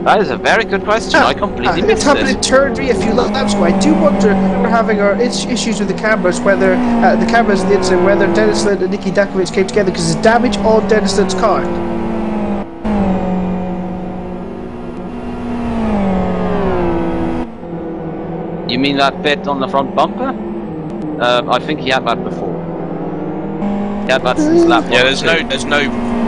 That is a very good question. I completely Uh, it's missed happened in it. turn three a few laps ago. I do wonder, we're having our issues with the cameras, whether uh, the cameras in the inside, whether Dennis Lind and Nikki Dakovic came together because there's damage on Dennis Lind's car. You mean that bit on the front bumper? Um, I think he had that before. He had that since lap Yeah, there's or no there's no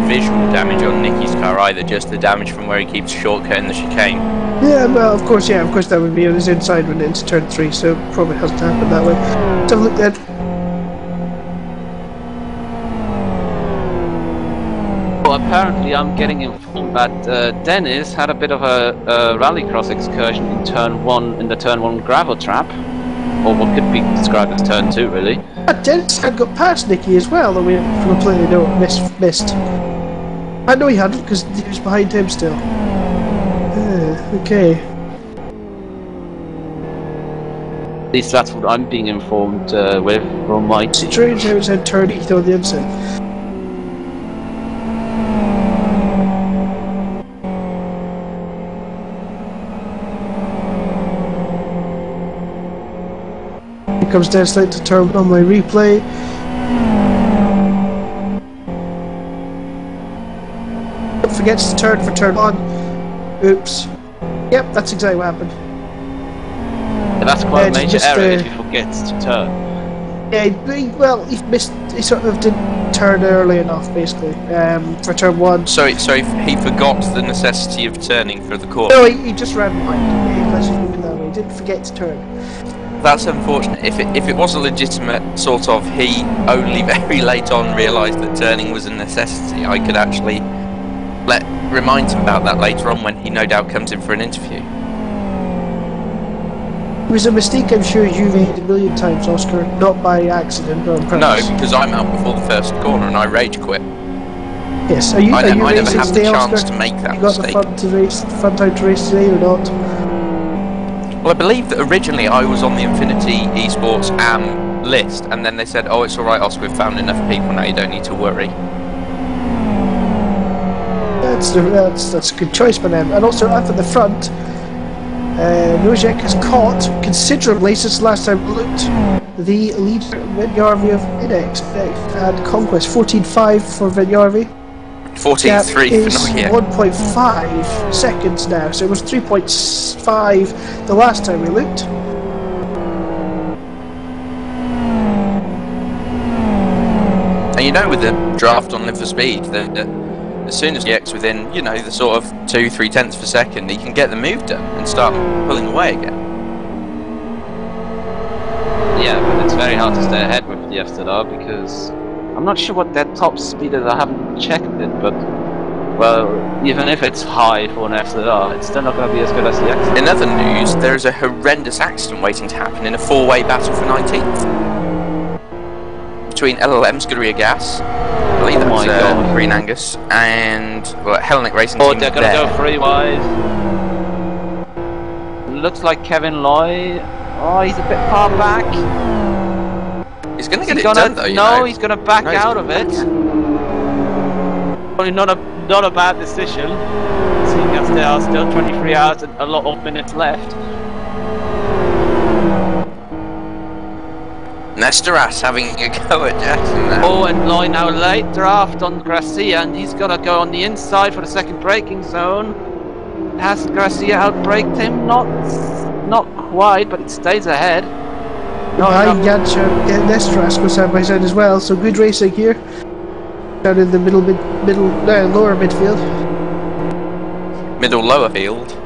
visual damage on Nicky's car either, just the damage from where he keeps shortcutting the chicane. Yeah, well, of course, yeah, of course that would be on his inside when into turn three, so probably hasn't happened that way. Let's have a look then. Apparently, I'm getting informed that uh, Dennis had a bit of a, a rallycross excursion in turn one in the turn one gravel trap, or what could be described as turn two, really. Ah, Dennis had got past Nicky as well, though we completely no, missed. missed. I know he hadn't because he was behind him still. Ah, okay. At least that's what I'm being informed uh, with from my. Strange how it said turn eight on the inside. Comes Dennis Lane to turn on my replay. Forgets to turn for turn one. Oops. Yep, that's exactly what happened. That's quite Yeah, a major error if he forgets to turn. Yeah, he- well, he missed. He sort of didn't turn early enough, basically, um, for turn one. So, so he forgot the necessity of turning for the corner. No, he, he just ran behind. Yeah, let's just it that way. He didn't forget to turn. That's unfortunate. If it, if it was a legitimate sort of, he only very late on realised that turning was a necessity. I could actually let remind him about that later on when he no doubt comes in for an interview. It was a mistake I'm sure you've made a million times, Oscar, not by accident or on No, because I'm out before the first corner and I rage quit. Yes. Are you, I, are you I never racing had the today, chance Oscar? to make that You got the fun to race, fun time to race today or not? Well, I believe that originally I was on the Infinity Esports AM list, and then they said, "Oh, it's all right, Oscar. We've found enough people now. You don't need to worry." That's that's that's a good choice by them. And also up at the front, uh, Nojek has caught considerably since last time looked. The leader Vinyarvi of Inex had conquest 14-5 for Vinyarvi. Fourteen Gap three is for Nokia. 1.5 seconds now, so it was 3.5 the last time we looked. And you know, with the draft on Live for Speed, that that as soon as he gets within, you know, the sort of two, three tenths per second, he can get the move done and start pulling away again. Yeah, but it's very hard to stay ahead with the FZR because I'm not sure what that top speed is. I haven't checked it, but well, even if it's high for an FZR, it's still not going to be as good as the X. In other news, there is a horrendous accident waiting to happen in a four-way battle for 19th between LLM Scuderia Gas, I believe Oh that's uh. Green Angus, and well, Hellenic Racing Oh, Team. they're going to go three wide. Looks like Kevin Loy. Oh, he's a bit far back. He's going to get he it gonna- done though. You no, know. he's going to back No, he's out gonna of it. Probably not a not a bad decision, seeing as there are still 23 hours and a lot of minutes left. Nestoras having a go at Jackson now. Oh, and Loy now late draft on Gracia, and he's gonna go on the inside for the second braking zone. Has Gracia outbraked him? Not, not quite, but it stays ahead. No, I no, Gancha and Nestoras go side by side as well, so good racing here. Down in the middle, mid, middle, no, lower midfield. Middle lower field.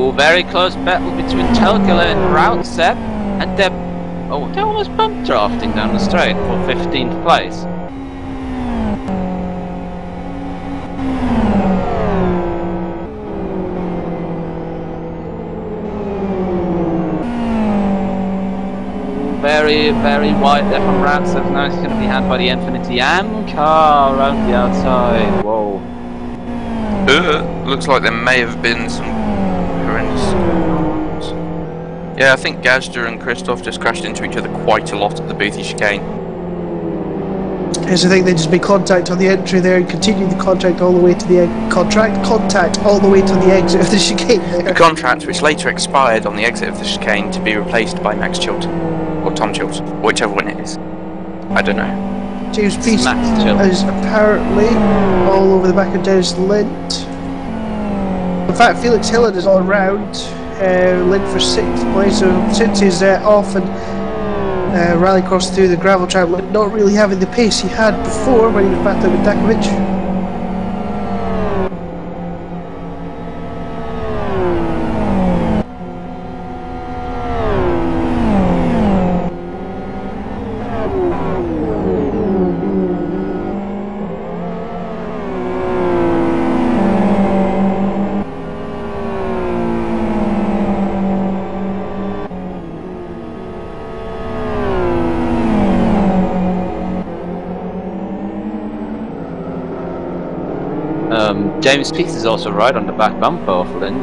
Oh, very close battle between Telkele and Routsep, and they're oh, they're almost bump drafting down the straight for 15th place. Very, very wide there from Routsep. Now it's going to be handled by the Infinity and car around the outside. Whoa. Uh, looks like there may have been some. Yeah, I think Gazda and Christoph just crashed into each other quite a lot at the Boothie chicane. Here's the thing, they just made contact on the entry there and continued the contact all the way to the e- contract contact all the way to the exit of the chicane The contract, which later expired on the exit of the chicane, to be replaced by Max Chilton or Tom Chilton, whichever one it is. I don't know. James Peace is apparently all over the back of Dennis Lind. In fact, Felix Hillen is all round. Uh, Lind for sixth place. So since he's uh, off and uh, rallycross through the gravel track, not really having the pace he had before when he was battling with Dakovic. James Peace is also right on the back bumper of Lind.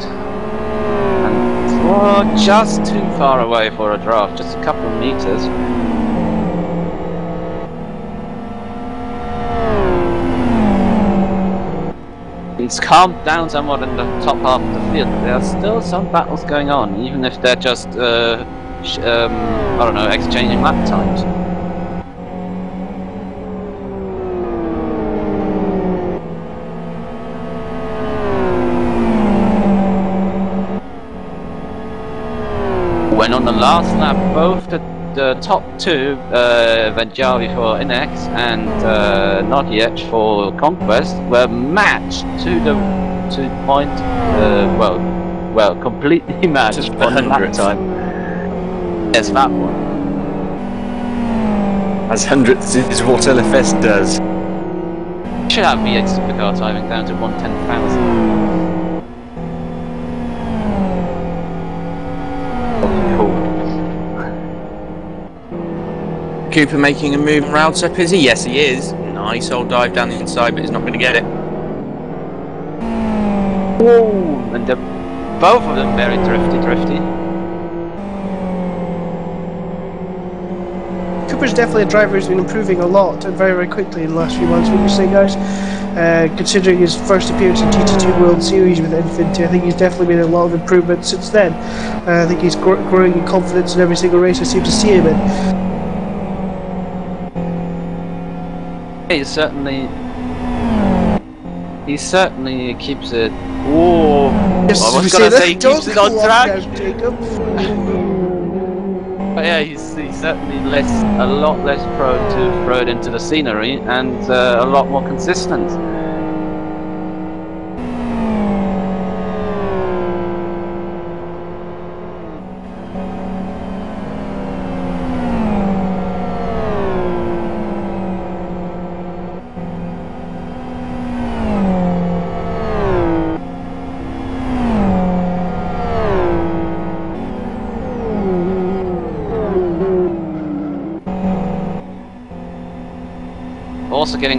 Oh, just too far away for a draft, just a couple of meters. It's calmed down somewhat in the top half of the field, but there are still some battles going on, even if they're just, uh, um, I don't know, exchanging lap times. When on the last lap, both the, the top two, uh, for Inex and uh, Nodiec for Conquest, were matched to the to point, uh, well, well, completely matched on lap time. Yes, that one. As hundredths is what LFS does. Should have V8 supercar timing down to 110,000. Cool. Cooper making a move around so Pizzy? Yes, he is. Nice old dive down the inside, but he's not going to get it. Whoa! And the, both of them very drifty, drifty. Cooper's definitely a driver who's been improving a lot and very, very quickly in the last few months, would you say, guys? Uh, considering his first appearance in GT2 World Series with Infinity, I think he's definitely made a lot of improvement since then. Uh, I think he's gr- growing in confidence in every single race I seem to see him in. He certainly. He certainly keeps it. Whoa! Just I was gonna say he keeps it on track. But yeah, he's, he's certainly less, a lot less prone to throw it into the scenery and uh, a lot more consistent.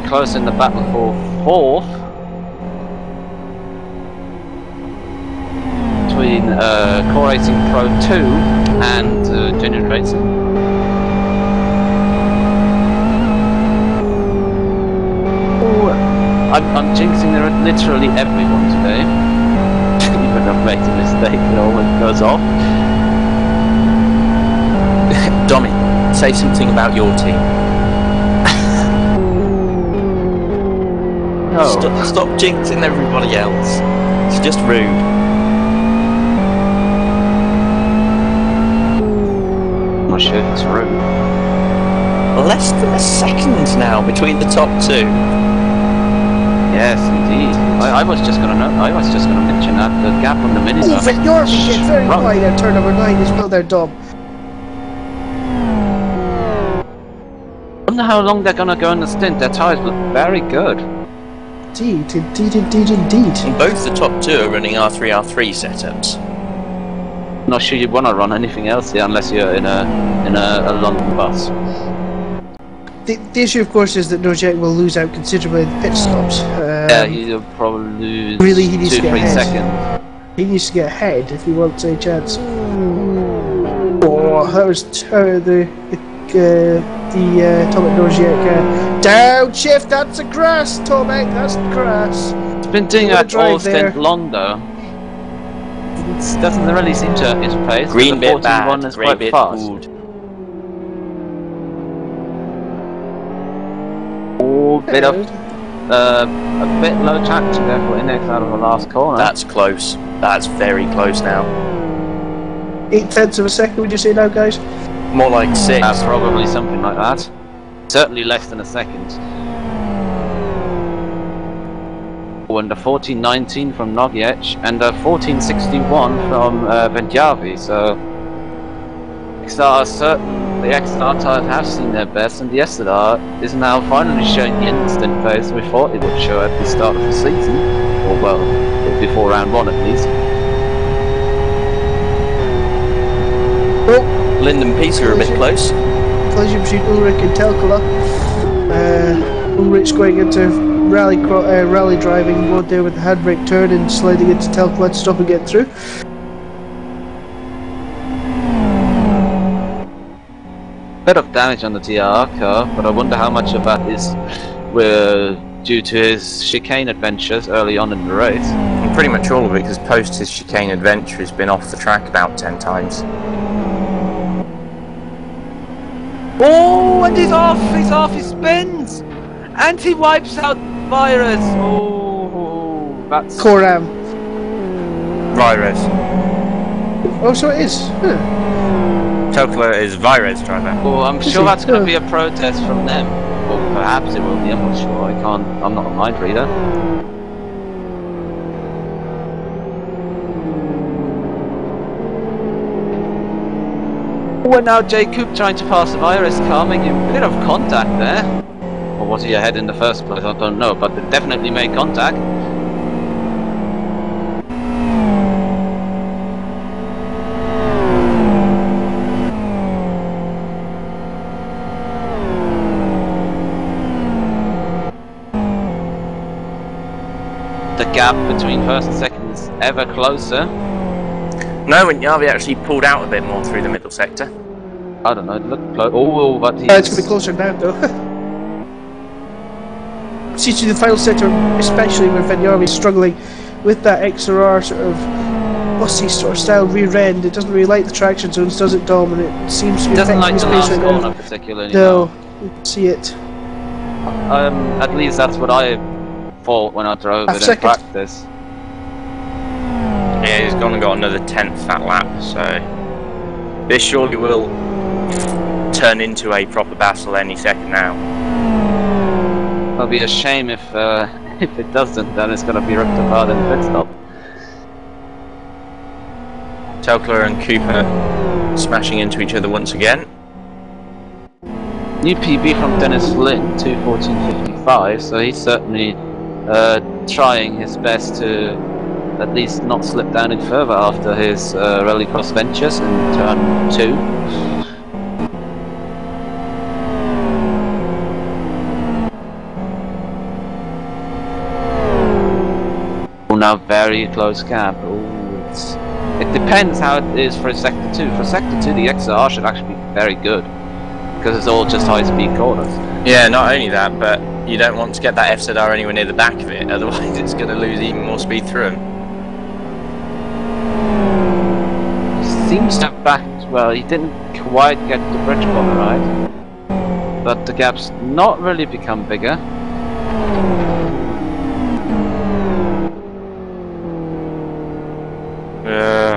Close in the battle for fourth. Between uh, Core Racing Pro 2 and uh, Genuine Racing. I'm, I'm jinxing literally everyone today. Even I've made a mistake, it always goes off. Dommy, say something about your team. No. Stop, stop jinxing everybody else. It's just rude. Oh shit, it's rude. Less than a second now between the top two. Yes, indeed. I, I was just gonna know, I was just gonna mention that the gap on the mini Oh, Van Yorvie gets very wide at turn number 9 as well there, Dom. wonder how long they're gonna go on the stint. Their tires look very good. Indeed, indeed, indeed, indeed. And both the top two are running R3 R3 setups. Not sure you'd wanna run anything else here unless you're in a in a, a London bus. The, the issue, of course, is that Nojek will lose out considerably in pit stops. Um, yeah, he'll probably lose really, he needs two, to get three ahead. seconds. He needs to get ahead if he wants a chance. Oh, that was ter- the the, uh, the uh, Tomek Noziek uh, downshift. That's a grass, Tomek. That's grass. He's been doing a that all drive there. stint long though. It doesn't really seem to hurt his pace. Green the bit bad, one is grey quite bit fast. good. Bit of uh, a bit low traction there for Inex out of the last corner. That's close. That's very close now. Eight tenths of a second. Would you say now, guys? More like six. Uh, probably something like that. Certainly less than a second. And a 1419 from Nogiec and a 1461 from uh, Benjavi. So XR certain the XR tires have seen their best, and the SLR is now finally showing the instant pace we thought it would show at the start of the season, or well, before round one at least. Oh, Lyndon Peter are a bit close collision between Ulrich and Telkola. Uh, Ulrich going into rally uh, rally driving mode there with the handbrake turn and sliding into Telkola to stop and get through. Bit of damage on the DR car, but I wonder how much of that is due to his chicane adventures early on in the race. Pretty much all of it, because post his chicane adventure, he's been off the track about ten times. Oh, and he's off! He's off! He spins, and he wipes out virus. Oh, that's Coram. Virus. Oh, so it is. Huh. Tokla is Virus driver. Oh, I'm Is sure he? that's going to be a protest from them. Or perhaps it will be, I'm not sure. I can't, I'm not a mind reader. Oh, and now Jacob trying to pass the virus making a bit of contact there. Or was he ahead in the first place? I don't know, but they definitely made contact. The gap between first and second is ever closer. No, and Yavi actually pulled out a bit more through the middle sector. I don't know, it looked close. Oh, but he's... Uh, it's going to be closer now, though. See to the final sector, especially where Vignarvi is struggling with that XRR sort of bussy sort of style rear end. It doesn't really like the traction zones, does it, Dom? And it seems to be doesn't like the his last pace right corner particularly. No, you can see it. Um, at least that's what I thought when I drove Half it in practice. Yeah, he's gone and got another 10th that lap, so this surely will turn into a proper battle any second now. It'll be a shame if uh, if it doesn't, then it's gonna be ripped apart in the pit stop. Tokla and Cooper smashing into each other once again. New PB from Dennis Flynn, 214.55, so he's certainly uh, trying his best to at least not slip down it further after his uh, rallycross ventures in turn 2. Oh, now very close gap. Oh, it's, it depends how it is for sector 2. For sector 2, the XR should actually be very good because it's all just high speed corners. Yeah, not only that, but you don't want to get that FZR anywhere near the back of it, otherwise it's going to lose even more speed through him. Seems to backed, well, he didn't quite get the bridge corner right. But the gap's not really become bigger. Uh,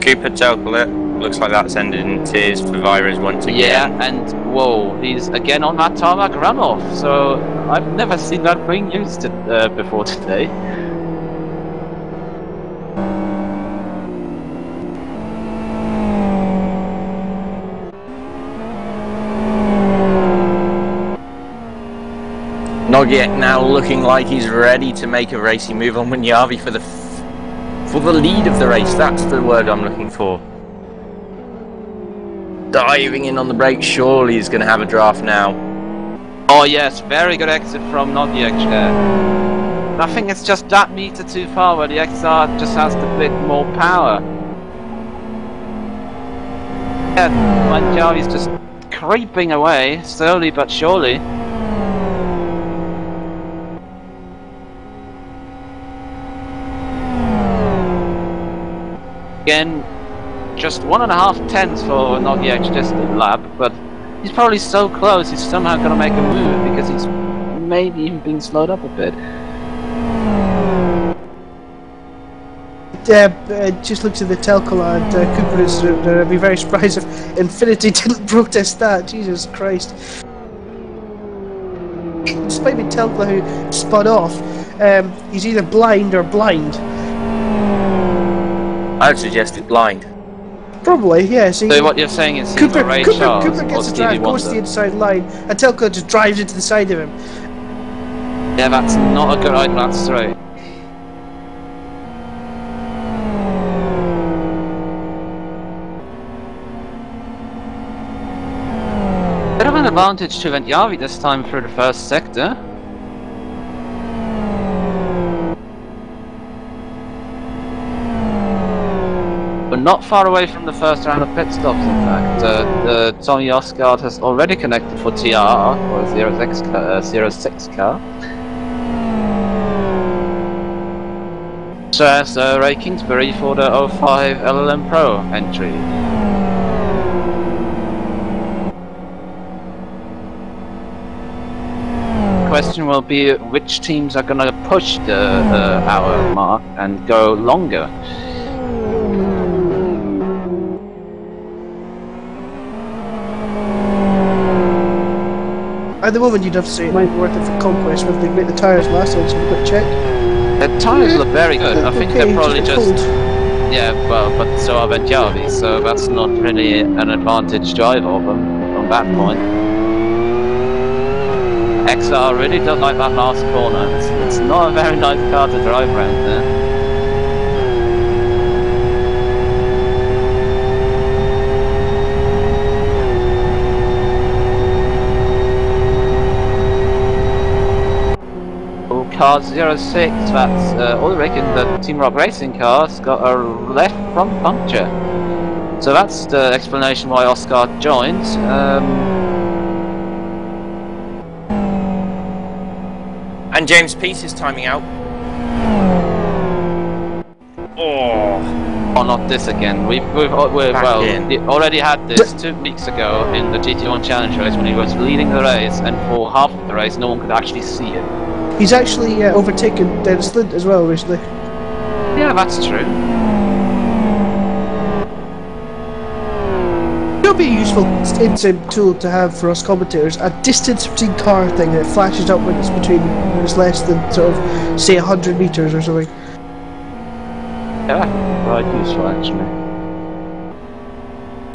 Cooper Tokla, looks like that's ended in tears for Virus once again. Yeah, and whoa, he's again on that tarmac runoff. So I've never seen that being used to, uh, before today. Nogiek now looking like he's ready to make a racy move on Winyavi for the for the lead of the race. That's the word I'm looking for. Diving in on the brake, surely he's going to have a draft now. Oh yes, very good exit from Nogiek there. I think it's just that meter too far where the XR just has a bit more power. Yeah, Manjavi's just creeping away, slowly but surely. Again, just one and a half tenths for Nogiek's distant lab, but he's probably so close he's somehow going to make a move because he's maybe even being slowed up a bit. Uh, uh, just looked at the Telcola and uh, Cooper is. Uh, I'd be very surprised if Infinity didn't protest that. Jesus Christ. Despite being Telcola who spun off, um, he's either blind or blind. I would suggest it's blind. Probably, yeah. See, So what you're saying is Cooper, either Ray Cooper, Charles Cooper gets a Stevie drive, goes to the inside line, and Telco just drives into the side of him. Yeah, that's not a good idea. That's right. Bit of an advantage to Ventyavi this time through the first sector. Not far away from the first round of pit stops, in fact. Uh, the Tommy Ostgaard has already connected for TR, or 06 car. Uh, 06 car. So as uh, Ray Kingsbury for the 05 LLM Pro entry. Question will be which teams are gonna push the uh, hour mark and go longer. At the moment, you'd have to say it might be worth it for Conquest if they make the tyres last time, so quick check. The tires look very good. I think Okay, they're probably just yeah, well, but so are Benjavi, so that's not really an advantage to either of them from that point. XR really does like that last corner. It's, it's not a very nice car to drive around there. Oh, car 06, that's uh, Ulrich in the Team Rock Racing car's got a left front puncture. So that's the explanation why Oscar joined. Um, And James Peace is timing out. Oh, oh, not this again. We've, we've, we Back well, we already had this two weeks ago in the GT1 Challenge race when he was leading the race, and for half of the race, no one could actually see it. He's actually uh, overtaken Dennis Lind as well recently. Yeah, that's true. It would be a useful inside tool to have for us commentators. A distance between car thing that flashes up when it's between when it's less than sort of say hundred meters or something. Yeah, quite useful actually.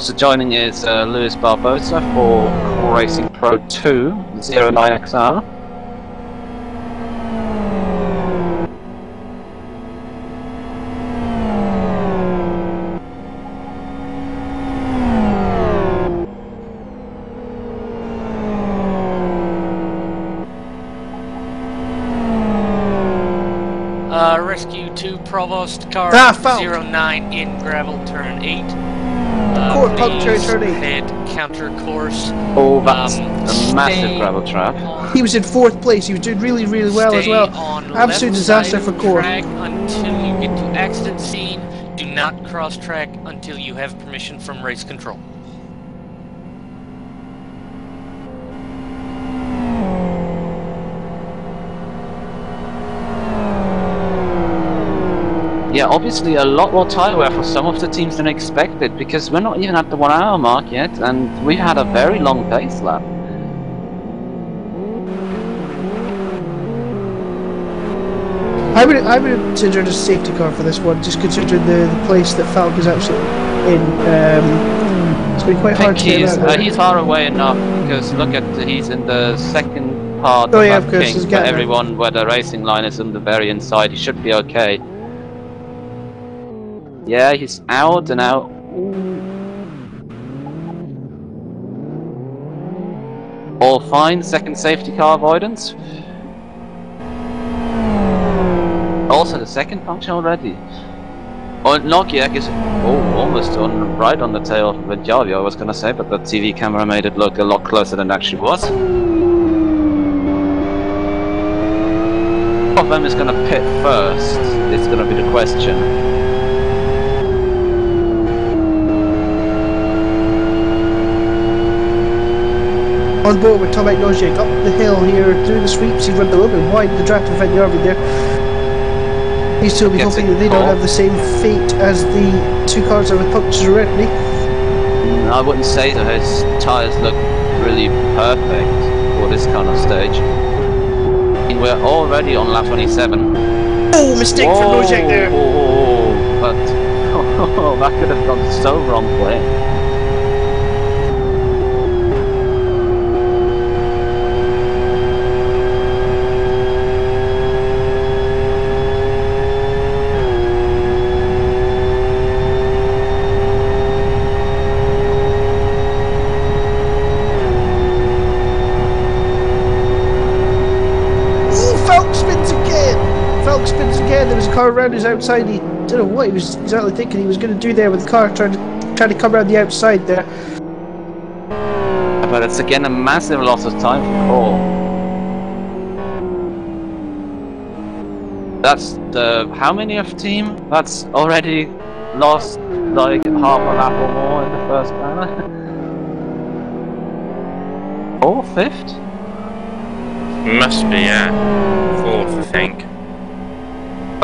So joining is uh, Luis Barbosa for Core Racing Pro 2 09XR. Uh, rescue 2 Provost car Ah, found. 09 in gravel turn 8. Uh, Core puncture please turn eight. Head counter course. Oh, that's Um, a massive gravel trap. He was in fourth place. He was doing really, really well as well. on Absolute left disaster side for of Core. Track until you get to accident scene. Do not cross track until you have permission from race control. Yeah, obviously a lot more tyre wear for some of the teams than expected because we're not even at the one hour mark yet and we had a very long pace lap. I would I would consider it a safety car for this one, just considering the, the place that Falk is actually in. Um, it's been quite hard to he's, uh, he's far away enough because look at he's in the second part Oh, of yeah, of course, kink he's where getting everyone where the racing line is on the very inside. He should be okay. Yeah, he's out and out. All fine, second safety car avoidance. Also the second function already. Oh, Nokia is oh, almost on right on the tail of the Javi, I was gonna say, but the TV camera made it look a lot closer than it actually was. Of them is gonna pit first. It's gonna be the question. On board with Tomek Nozick up the hill here through the sweeps. He run a little bit wide the draft of Van Yarvin there. These two will be Gets hoping that they don't have the same fate as the two cars that with punctures already. Mm, I wouldn't say that his tyres look really perfect for this kind of stage. We're already on lap 27. Oh, mistake for Nozick there. Whoa, But that could have gone so wrong for him. Ooh, Falk spins again. Falk spins again. There was a car around his outside. He don't know what he was exactly thinking he was going to do there with the car, trying to trying to come around the outside there. But it's again a massive loss of time for Cole. That's the how many of team? That's already lost like half a lap or more in the first banner. or fifth? Must be, yeah.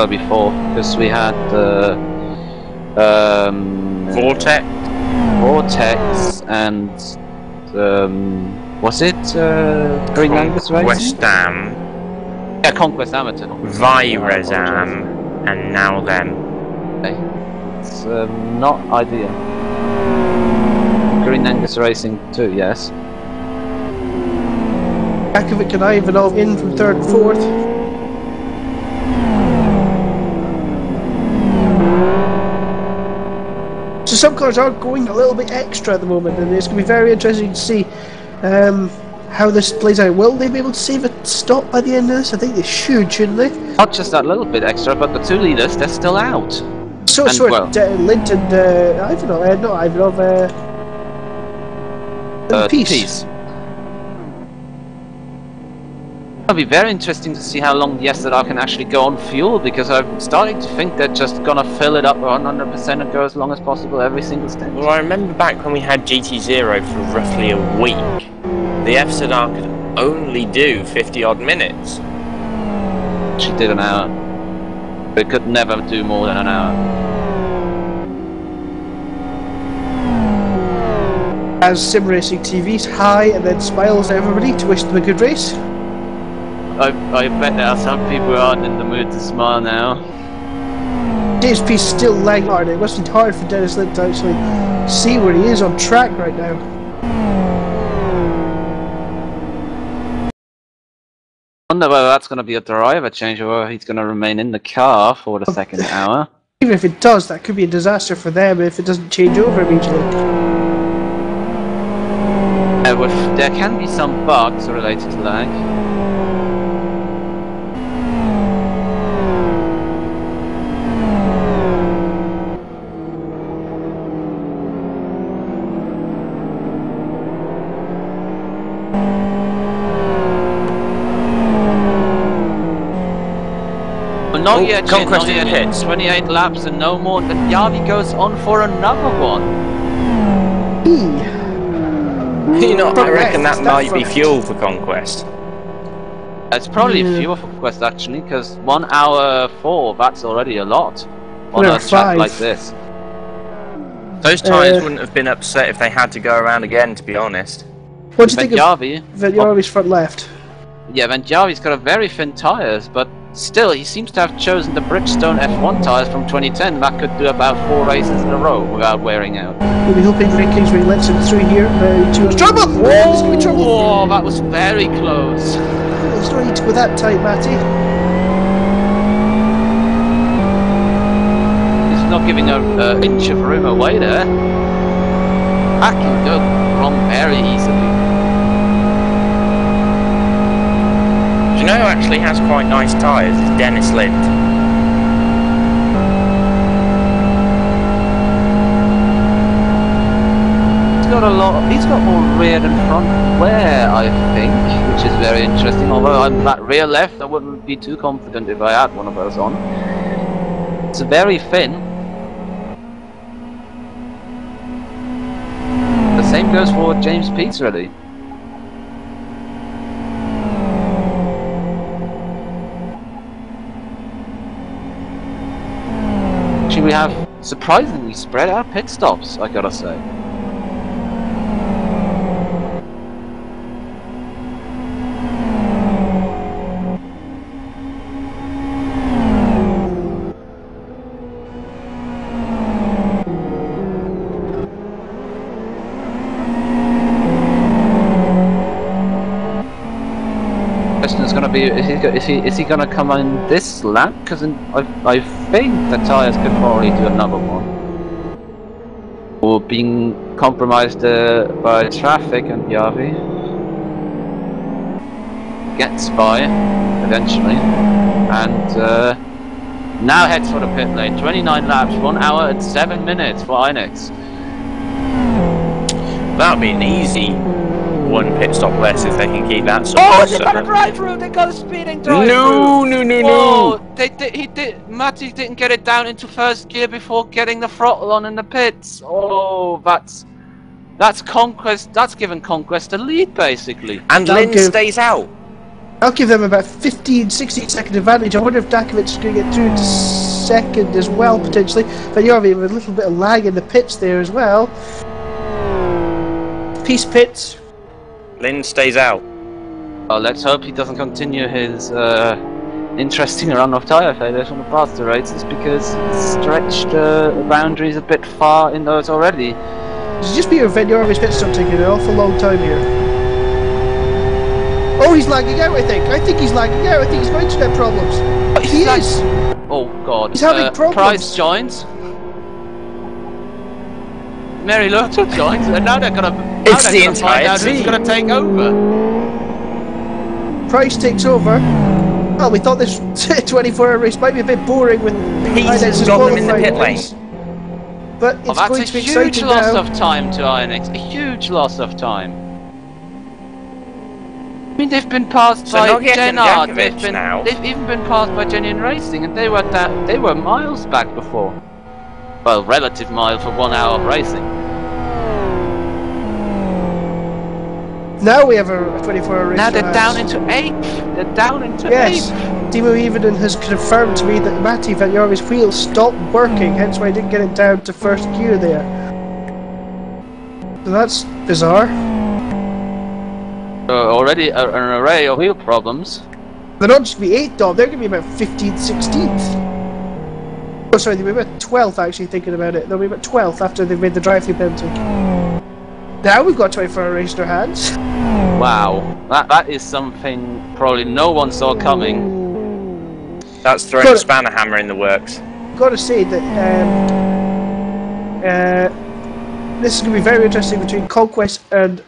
Fourth, Well, before because we had the um, Vortex? Vortex and um, was it uh, Green Angus Racing? West Ham, Yeah, Conquest Amateur. Virazam, and now them. It's um, not ideal. Green Angus Racing too, yes. Akovic and Ivanov in from third and fourth. So some cars are going a little bit extra at the moment, and it's going to be very interesting to see um, how this plays out. Will they be able to save a stop by the end of this? I think they should, shouldn't they? Not just that little bit extra, but the two leaders, they're still out. So, And sort well- of uh, Lind and uh, Ivanov, uh, not Ivanov, uh, Uh, Peace. Peace. It'll be very interesting to see how long the SLR can actually go on fuel because I'm starting to think they're just gonna fill it up 100% and go as long as possible every single stint. Well, I remember back when we had GT0 for roughly a week, the FZR could only do 50 odd minutes. She did an hour. It could never do more than an hour. As Sim Racing TV's hi and then smiles at everybody to wish them a good race. I, I bet there are some people who aren't in the mood to smile now. Peace still lagging hard. It must be hard for Dennis Lind to actually see where he is on track right now. wonder whether that's going to be a driver change or whether he's going to remain in the car for the second hour. Even if it does, that could be a disaster for them if it doesn't change over immediately. Uh, with, there can be some bugs related to lag. Not Oh, yet, Jin, Conquest not in yet. pits. 28 laps and no more. Then Yavi goes on for another one. You know, I reckon that that might be fuel for Conquest. It's probably Yeah. a few for Conquest, actually, because one hour four, that's already a lot on Well, a track five. like this. Those tyres Uh, wouldn't have been upset if they had to go around again, to be honest. What do you think of Venjavi, Venyarovi's front left? yeah, Venjavi's got a very thin tyres, but still, he seems to have chosen the Bridgestone F1 tyres from 2010 that could do about four races in a row without wearing out. We'll be hoping Rick Kingsbury lets him through here. Uh, to trouble! Be trouble! Whoa, that was very close. There's no need to go that tight, Matty. He's not giving an uh, inch of room away there. That can go wrong very easily. Do you know actually has quite nice tyres? Is Dennis Lind. He's got a lot. He's got more rear than front wear, I think, which is very interesting. Although I'm that rear left, I wouldn't be too confident if I had one of those on. It's very thin. The same goes for James Pete's really. We have surprisingly spread out pit stops, I gotta say. Is he is he gonna come on this lap? Because I I think the tires could probably do another one. Or being compromised uh, by traffic and Yavi gets by eventually, and uh, Now heads for the pit lane. 29 laps, 1 hour and 7 minutes for Inex. That'll be an easy one pit stop less if they can keep that sort Oh, of they got a drive through! They got a speeding No, drive no, no, through! no. They did. He did. Matty didn't get it down into first gear before getting the throttle on in the pits. Oh, that's that's conquest. That's given conquest a lead basically. And That'll Lind give- stays out. I'll give them about 15, 16 second advantage. I wonder if Dakovic is going to get through to second as well, potentially. But you're having a little bit of lag in the pits there as well. Peace pits. Lind stays out. Well, let's hope he doesn't continue his uh, interesting run of tire failures on the past two races because he's stretched uh, the boundaries a bit far in those already. It's just be Van Jorvis pit stop taking an awful long time here. Oh, he's lagging out, I think. I think he's lagging out. I think he's got internet problems. He's He lag- is. Oh God! He's having uh, problems. Price joins. Mary Lotto joins, and now they're gonna. now It's they're the gonna find entire out who's team. gonna take over. Price takes over. Well, we thought this 24 hour race might be a bit boring with He's Inex's got them in the pit lane. race. But it's Oh, that's going a to be huge exciting loss now. of time to Inex. A huge loss of time. I mean, they've been passed So by Nogiak and Gennard. They've been. now. They've even been passed by Genuine Racing, and they were that. They were miles back before. Well, relative mile for one hour of racing. Now we have a 24 hour race. Now they're us. down into eighth. They're down into Yes, eighth. Timo Evenen has confirmed to me that Matty Van wheel stopped working, hence why I didn't get it down to first gear there. So that's bizarre. Uh, already a, an array of wheel problems. They're not just be 8th, Dom, they're going to be about 15th, 16th. Oh, sorry, they'll be about 12th actually, thinking about it. They'll be about 12th after they've made the drive through penalty. Now we've got 24 hour race in our hands. Wow, that that is something probably no one saw coming. That's throwing Got a spanner hammer in the works. Gotta say that um, uh, this is going to be very interesting between Conquest and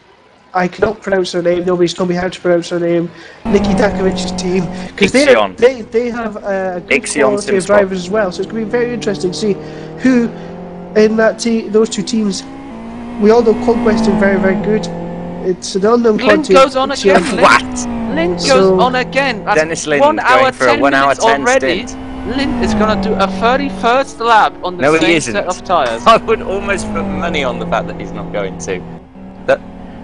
I cannot pronounce her name. Nobody's told me how to pronounce her name. Nikki Dakovic's team because they, Ixion. they they have a good Ixion quality of drivers as well. So it's going to be very interesting to see who in that te- those two teams. We all know Conquest is very very good. It's an unknown Lind quantity. goes on again. Lind, What? Lind goes So- on again. That's Dennis Lind one going hour, for a 10 one hour minutes 10 already. stint. Lind is gonna do a 31st lap on the No, he same isn't. set of tires. I would almost put money on the fact that he's not going to.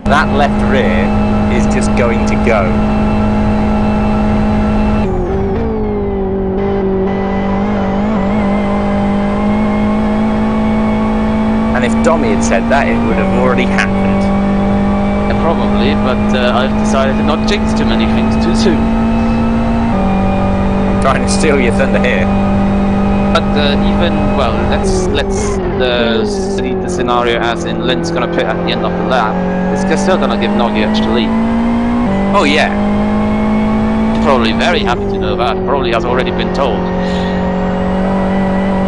That left rear is just going to go. And if Dommy had said that, it would have already happened. Yeah, probably, but uh, I've decided to not jinx too many things too soon. I'm trying to steal your thunder here. But uh, even well, let's let's uh, see the scenario as in Lind's gonna pit at the end of the lap. It's just still gonna give Nogic the lead. Oh yeah. Probably very happy to know that. Probably has already been told.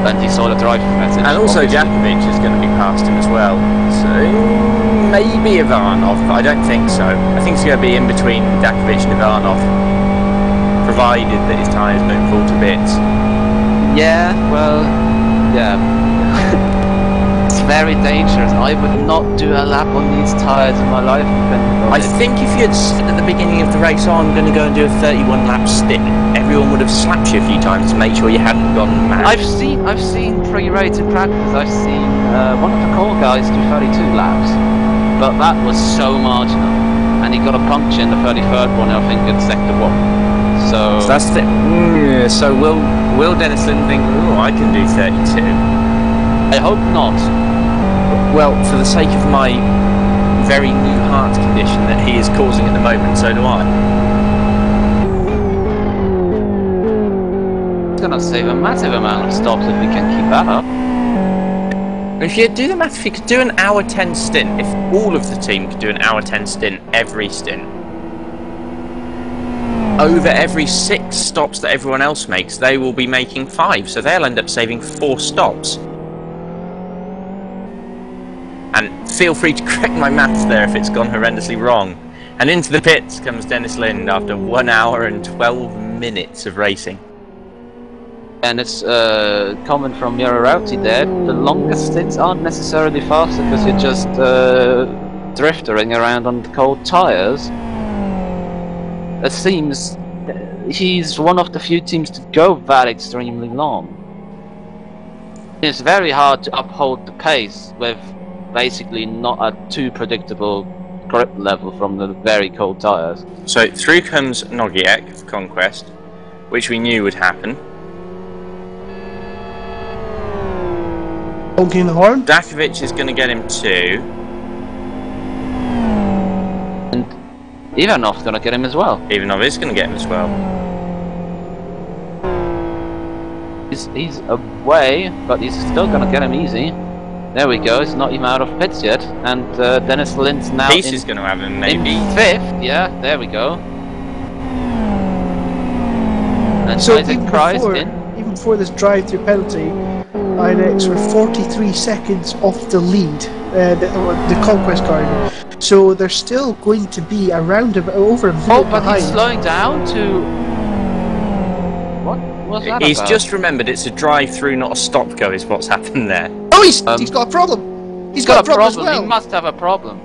And he saw the drive message. And also obviously. Jakovic is going to be past him as well. So maybe Ivanov, but I don't think so. I think it's going to be in between Dakovic and Ivanov, provided that his tyres don't fall to bits. Yeah, well, yeah. it's very dangerous. I would not do a lap on these tires in my life. I think if you had said at the beginning of the race, oh, I'm going to go and do a 31 lap stint, everyone would have slapped you a few times to make sure you hadn't gone mad. I've seen I've seen pre-race in practice. I've seen uh, one of the core guys do 32 laps, but that was so marginal, and he got a puncture in the 33rd one. I think in sector one. So, So that's the mm, So will will Dennis Lind think, oh, I can do 32? I hope not. Well, for the sake of my very new heart condition that he is causing at the moment, so do I. It's gonna save a massive amount of stops if we can keep that up. If you do the math, if you could do an hour 10 stint, if all of the team could do an hour 10 stint every stint, over every six stops that everyone else makes, they will be making five, so they'll end up saving four stops. And feel free to correct my maths there if it's gone horrendously wrong. And into the pits comes Dennis Lind after one hour and 12 minutes of racing. And it's uh, comment from Mirarauti there. The longest stints aren't necessarily faster because you're just uh, driftering around on cold tires. It seems he's one of the few teams to go that extremely long. It's very hard to uphold the pace with basically not a too predictable grip level from the very cold tires. So through comes Nogiek of Conquest, which we knew would happen. Honking the horn. Dakovic is going to get him too. And Ivanov's gonna get him as well. Ivanov is going to get him as well. He's, he's away, but he's still gonna get him easy. There we go, he's not even out of pits yet. And uh, Dennis Lind's now Peace in, is going to have him in maybe. fifth. Yeah, there we go. And So Isaac even Christ before, in. even before this drive-through penalty, Inex were 43 seconds off the lead, uh, the, uh, the conquest garden. So they're still going to be around about over a minute Oh, but behind. he's slowing down to. What was that He's about? just remembered it's a drive-through, not a stop-go. Is what's happened there. oh, he's, Um, he's got a problem. He's got a problem as well. He must have a problem.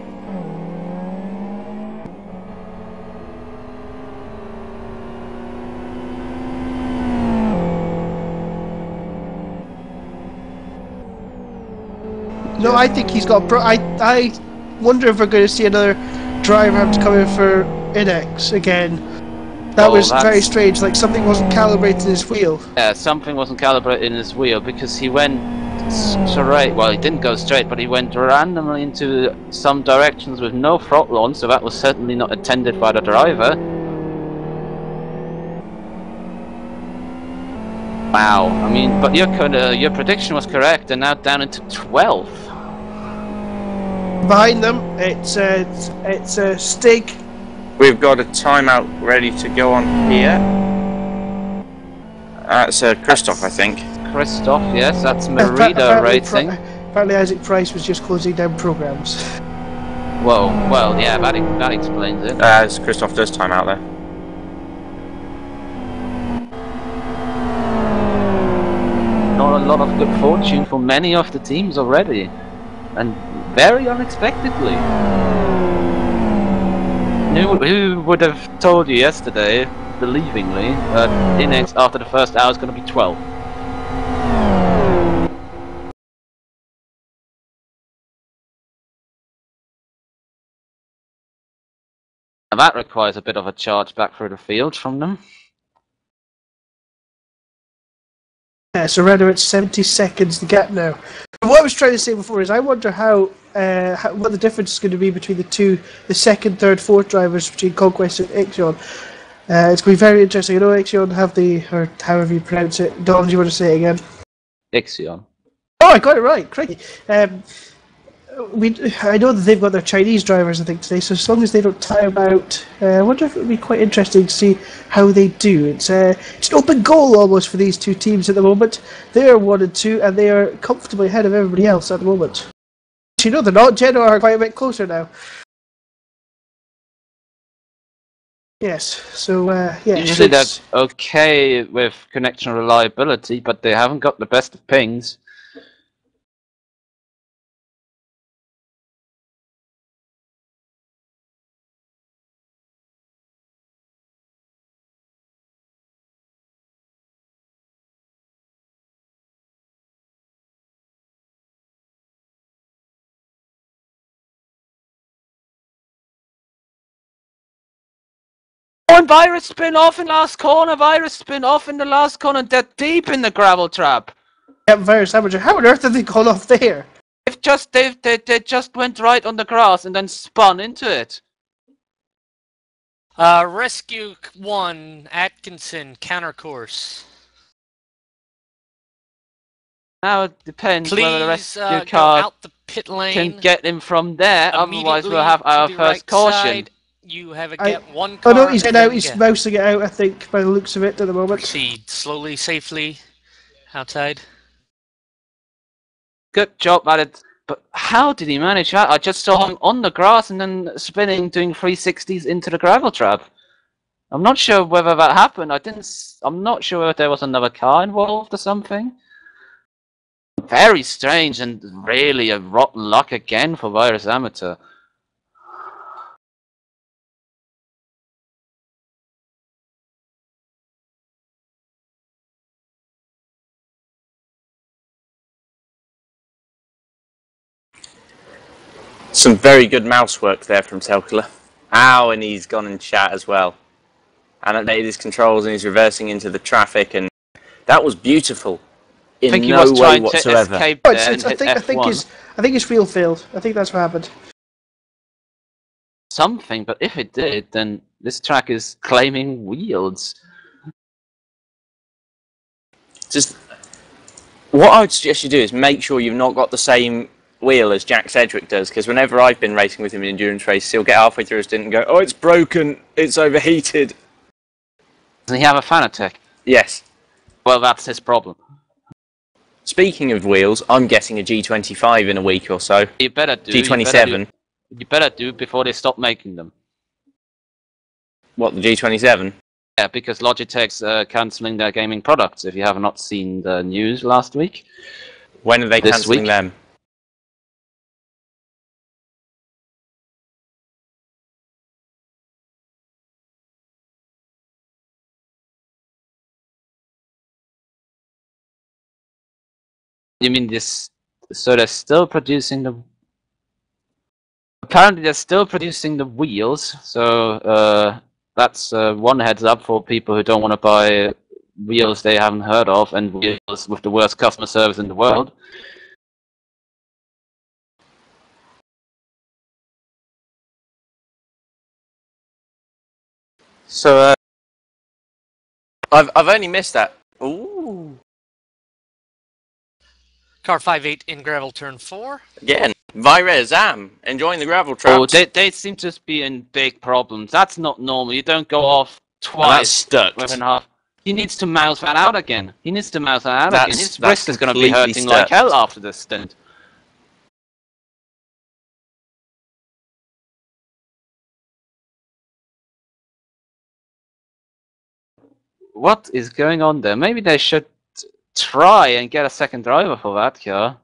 No, I think he's got. Pro- I I wonder if we're going to see another driver have to come in for Inex again. That Oh, was very strange. Like something wasn't calibrated in his wheel. Yeah, something wasn't calibrated in his wheel because he went straight. Well, he didn't go straight, but he went randomly into some directions with no throttle on, so that was certainly not attended by the driver. Wow, I mean, but your uh, your prediction was correct. They're now down into 12th. Behind them, it's a, it's, a uh, Stig. We've got a timeout ready to go on here. That's uh, Christoph, I think. Christoph, yes, that's Appa- Merida apparently Racing. Apparently, Isaac Price was just closing down programs. Whoa, well, yeah, that, that explains it. As Christoph does timeout there. not a lot of good fortune for many of the teams already. And very unexpectedly. Hmm. Who, who would have told you yesterday, believingly, that Inex after the first hour is going to be 12? And hmm. that requires a bit of a charge back through the field from them. Yeah, so around about 70 seconds the gap now. What I was trying to say before is I wonder how, uh, how what the difference is going to be between the two, the second, third, fourth drivers between Conquest and Ixion. Uh, it's going to be very interesting. I know Ixion have the, or however you pronounce it. Don, do you want to say it again? Ixion. Oh, I got it right. Crikey. Um, we, I know that they've got their Chinese drivers, I think, today. So as long as they don't time out, uh, I wonder if it would be quite interesting to see how they do. It's uh, it's an open goal almost for these two teams at the moment. They are one and two, and they are comfortably ahead of everybody else at the moment. You know they're not. Genoa are quite a bit closer now. Yes. So uh, yeah. Usually they're okay with connection reliability, but they haven't got the best of pings. And Vires spin off in last corner. Vires spin off in the last corner. They're deep in the gravel trap. Yeah, Vires amateur. How on earth did they gone off there? They've just they've, they they just went right on the grass and then spun into it. Uh, rescue one, Atkinson, counter course. Now it depends Please whether the rescue uh, go car out the pit lane. can get him from there. Otherwise, we'll have our first right caution. side. You have a I- get one Oh car. no, he's getting out. He's get- mousing it out. I think by the looks of it at the moment. Proceed slowly, safely outside. Good job it. But how did he manage that? I just saw him on the grass and then spinning, doing 360s into the gravel trap. I'm not sure whether that happened. I didn't. I'm not sure if there was another car involved or something. Very strange and really a rotten luck again for Vires Amateur. Some very good mouse work there from Selkler. Ow, and he's gone in chat as well. And updated his controls and he's reversing into the traffic and that was beautiful. I In think he no was way trying whatsoever. to escape Oh, it's, it's, I think I think F1. his I think his wheel failed. I think that's what happened. something, but if it did, then this track is claiming wheels. Just what I would suggest you do is make sure you've not got the same wheel as Jack Sedgwick does, because whenever I've been racing with him in endurance races, he'll get halfway through a stint and go, "Oh, it's broken, it's overheated." Doesn't he have a fan attack? Yes. Well, that's his problem. Speaking of wheels, I'm getting a G25 in a week or so. You better do. you better G27. do- You better do before they stop making them. What the G27? Yeah, because Logitech's uh, cancelling their gaming products. If you have not seen the news last week, When are they This cancelling week? them? You mean this? So they're still producing the. Apparently, they're still producing the wheels. So uh, that's uh, one heads up for people who don't want to buy wheels they haven't heard of and wheels with the worst customer service in the world. So, uh, I've I've only missed that. Car 5-8 in gravel turn 4. Again, Vire Zam enjoying the gravel trap. Oh, they they seem to be in big problems. That's not normal. You don't go off and that's twice stuck. within half. He needs to mouse that out again. He needs to mouse that out again. His wrist is going to be completely hurting like hell after this stint. What is going on there? Maybe they should try and get a second driver for that car.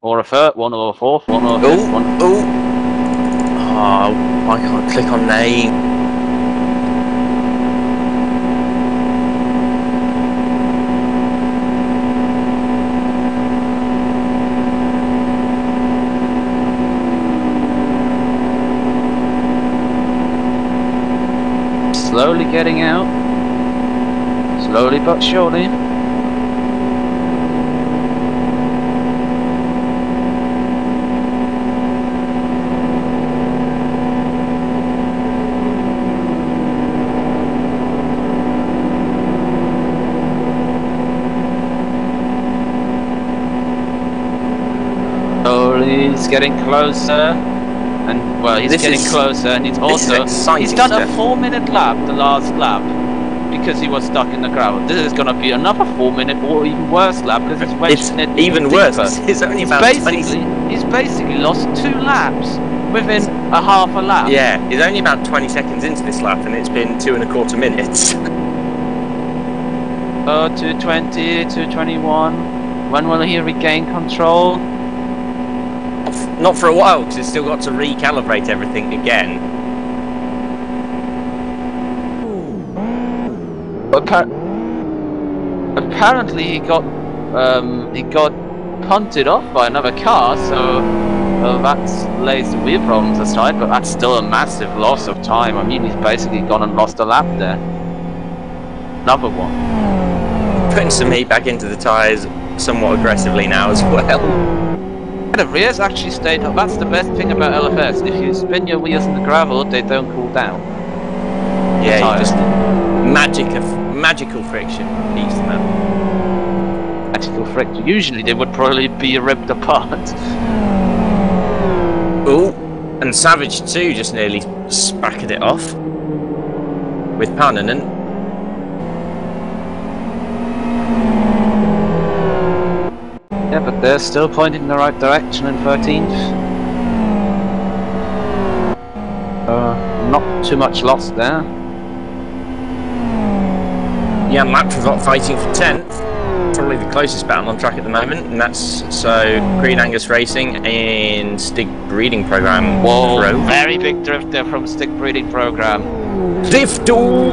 Or a third one, or a fourth one, or a fifth Oh, one. oh. Oh, I can't click on name. Slowly getting out. Slowly but surely. Slowly, he's getting closer. And, well, he's This getting is- closer, and he's also. He's done a four minute lap, the last lap, because he was stuck in the gravel. This is gonna be another four minute or even worse lap because it's wedged it even deeper. worse. It's only He's about basically, 20. he's basically lost two laps within a half a lap. Yeah, he's only about 20 seconds into this lap, and it's been two and a quarter minutes. Oh, 220, 221. When will he regain control? Not for a while, because he's still got to recalibrate everything again. Appa- apparently, he got um, he got punted off by another car, so uh, that lays the wheel problems aside. But that's still a massive loss of time. I mean, he's basically gone and lost a lap there. Another one. Putting some heat back into the tyres somewhat aggressively now as well. The rears actually stayed up. That's the best thing about LFS. If you spin your wheels in the gravel, they don't cool down. Yeah, you just magic of magical friction keeps them. Magical friction. Usually they would probably be ripped apart. Ooh, and Savage 2 just nearly spacked it off with Pannanen. Yeah, but they're still pointing in the right direction in 13th. Uh, not too much loss there. Jan Laptrevot fighting for 10th. Probably the closest battle on track at the moment, and that's so Green Angus Racing and Stig Breeding Program. Whoa, Road. very big drift there from Stig Breeding Program. Drifto!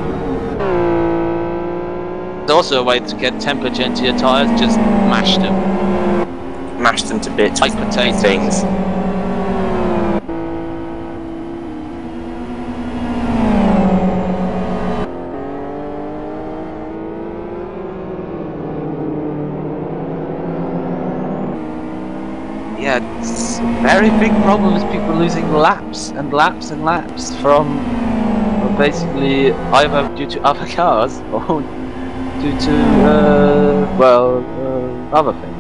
There's also a way to get temperature into your tires, just mash them. Mashed them to bits Like with potatoes. things. Yeah, it's very big problem is people losing laps and laps and laps from well, basically either due to other cars or due to uh, well uh, other things.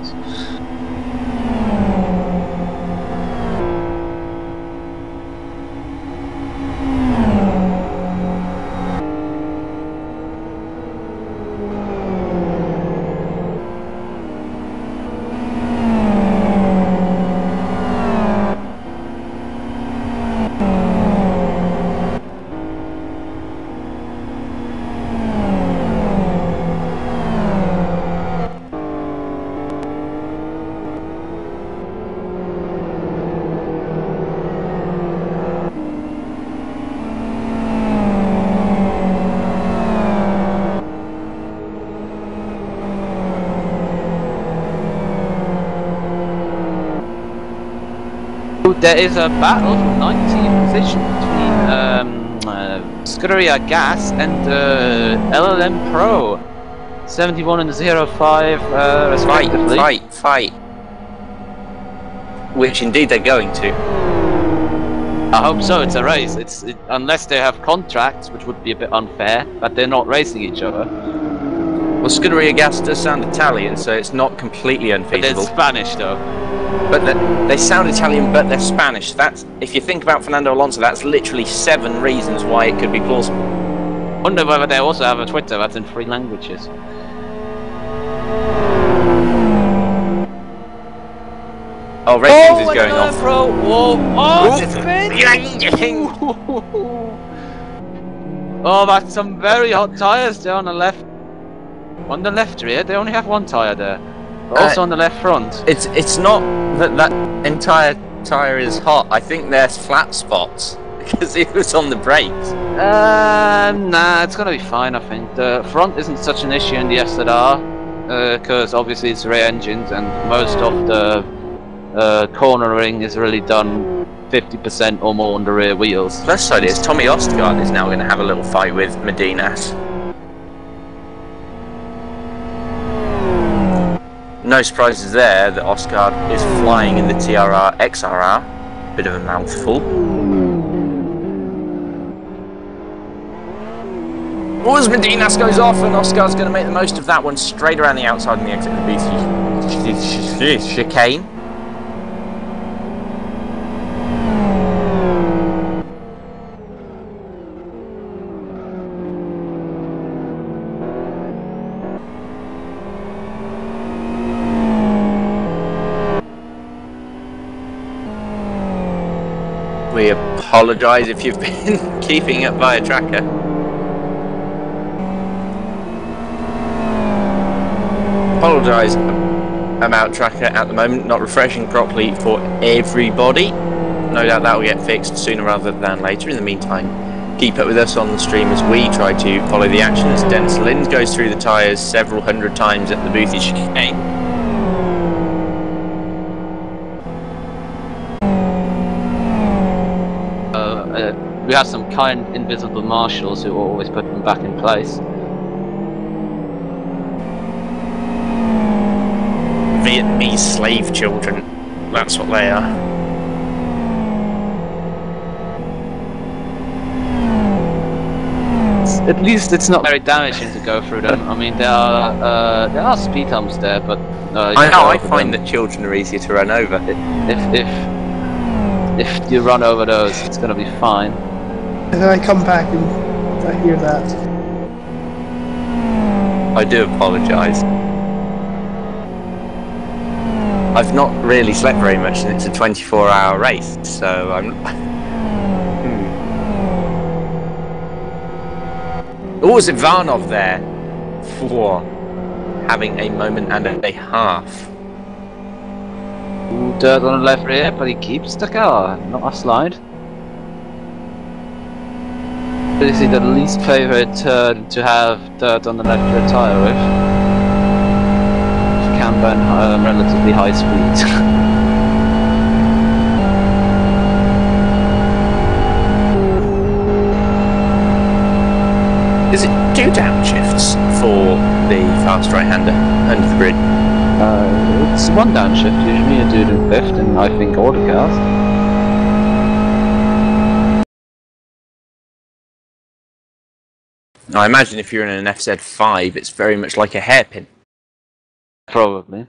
There is a battle for 19th position between um, uh, Scuderia Gas and uh, LLM Pro. 71 and 05 uh, Fight, respectively. fight, fight. Which indeed they're going to. I hope so. It's a race. It's it, unless they have contracts, which would be a bit unfair, but they're not racing each other. Well, Scuderia Gas does sound Italian, so it's not completely unfeasible. But they're. Spanish though. But the, they sound Italian, but they're Spanish. That's if you think about Fernando Alonso, that's literally seven reasons why it could be plausible. Wonder whether they also have a Twitter that's in three languages. Oh, Racings is going off. Pro. Whoa! Oh. Oh, that's some very hot tires there on the left. On the left rear, they only have one tire there. But also Uh, on the left front. It's it's not that that entire tire is hot. I think there's flat spots because it was on the brakes. Um, nah, it's gonna be fine. I think the front isn't such an issue in the SLR because obviously it's rear engines and most of the uh, cornering is really done 50% or more on the rear wheels. Plus side is Tommy Ostgaard is now going to have a little fight with Medinas. No surprises there that Ostgaard is flying in the TRR XRR. Bit of a mouthful. Oh, as Medinas goes off, and Oscar's going to make the most of that one straight around the outside and the exit of the BC chicane. We apologise if you've been keeping it via tracker. Apologise about tracker at the moment, not refreshing properly for everybody. No doubt that will get fixed sooner rather than later. In the meantime, keep up with us on the stream as we try to follow the action as Dennis Lind goes through the tyres several hundred times at the Boothie chicane. Uh, uh, we have some kind invisible marshals who always put them back in place. Vietnamese slave children. That's what they are. At least it's not very damaging to go through them. I mean, there are uh, there are speed humps there, but uh, I know, I find them. that children are easier to run over. if if if you run over those, it's gonna be fine. And then I come back and I hear that. I do apologise. I've not really slept very much and it's a 24 hour race, so I'm. Hmm. Oh, is Ivanov there? for having a moment and a half. Ooh, dirt on the left rear, but he keeps the car, not a slide. This is the least favorite turn to have dirt on the left rear tire with. Can burn um, relatively high speeds. Is it two downshifts for the fast right-hander under the bridge? uh, it's one downshift, usually you do in fifth, and I think all the cars. I imagine if you're in an FZ5, it's very much like a hairpin. Probably.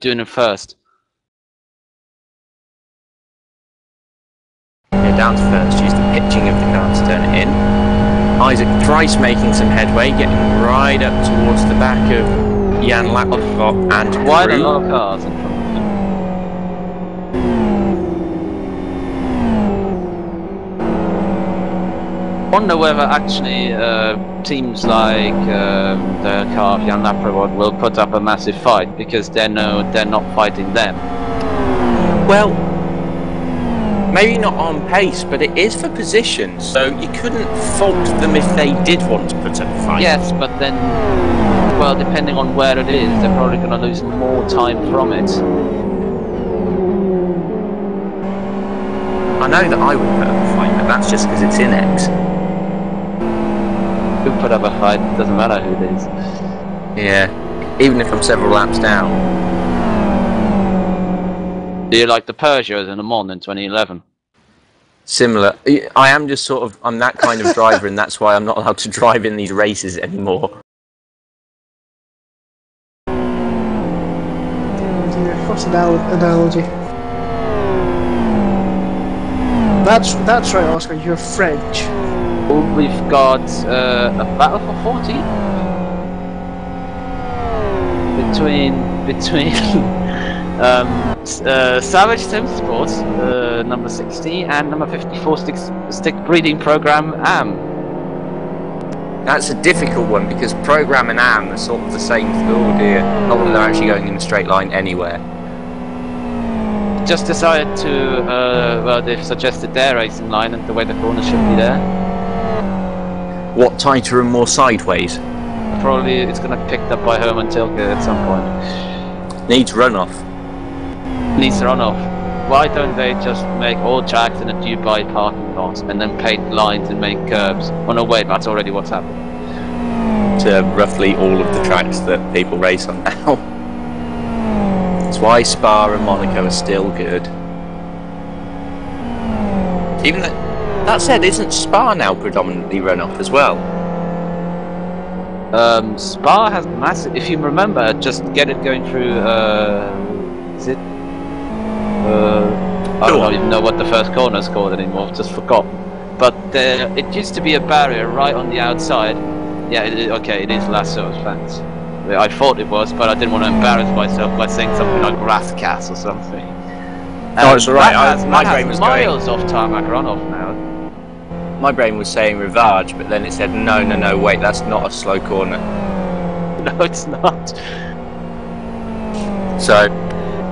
Doing it first. Yeah, down to first, use the pitching of the car to turn it in. Isaac Price making some headway, getting right up towards the back of Jan Lapkov and Quite a lot of cars in front of him. I wonder whether actually uh, teams like um, the car Jan Laprovod will put up a massive fight because they know they're not fighting them. Well, maybe not on pace, but it is for position, so you couldn't fault them if they did want to put up a fight. Yes, but then, well, depending on where it is, they're probably going to lose more time from it. I know that I would put up a fight, but that's just because it's in X. Who put up a fight? Doesn't matter who it is. Yeah, even if I'm several laps down. Do you like the Peugeots in the Mon in 2011? Similar. I am just sort of, I'm that kind of driver, and that's why I'm not allowed to drive in these races anymore. What an analogy. That's that's right, Oscar. You're French. Oh, we've got uh, a battle for 40 between between um, uh, Savage Sim Sports uh, number 60 and number 54 Stig, Stig Breeding Program AM. That's a difficult one because program and AM are sort of the same. Oh dear. Not that they're actually going in a straight line anywhere. Just decided to uh, well they've suggested their racing line and the way the corners should be there. What tighter and more sideways? Probably it's gonna be picked up by Hermann Tilke at some point. Needs runoff. needs runoff. Why don't they just make all tracks in a Dubai parking lot and then paint lines and make curbs? Oh no, wait, that's already what's happening. to roughly all of the tracks that people race on now. That's why Spa and Monaco are still good. Even that, that said, isn't Spa now predominantly runoff as well? Um, Spa has massive. If you remember, just get it going through. Uh, is it? Uh, I don't even know what the first corner is called anymore. Just forgot. But there, it used to be a barrier right on the outside. Yeah, it, it- okay, it is Lasso's fans. Yeah, I thought it was, but I didn't want to embarrass myself by saying something like Grasscast or something. No, it's all right. That I- has, my that brain has was going- miles off tarmac runoff now. My brain was saying Rivage, but then it said, no, no, no, wait, that's not a slow corner. No, it's not. So,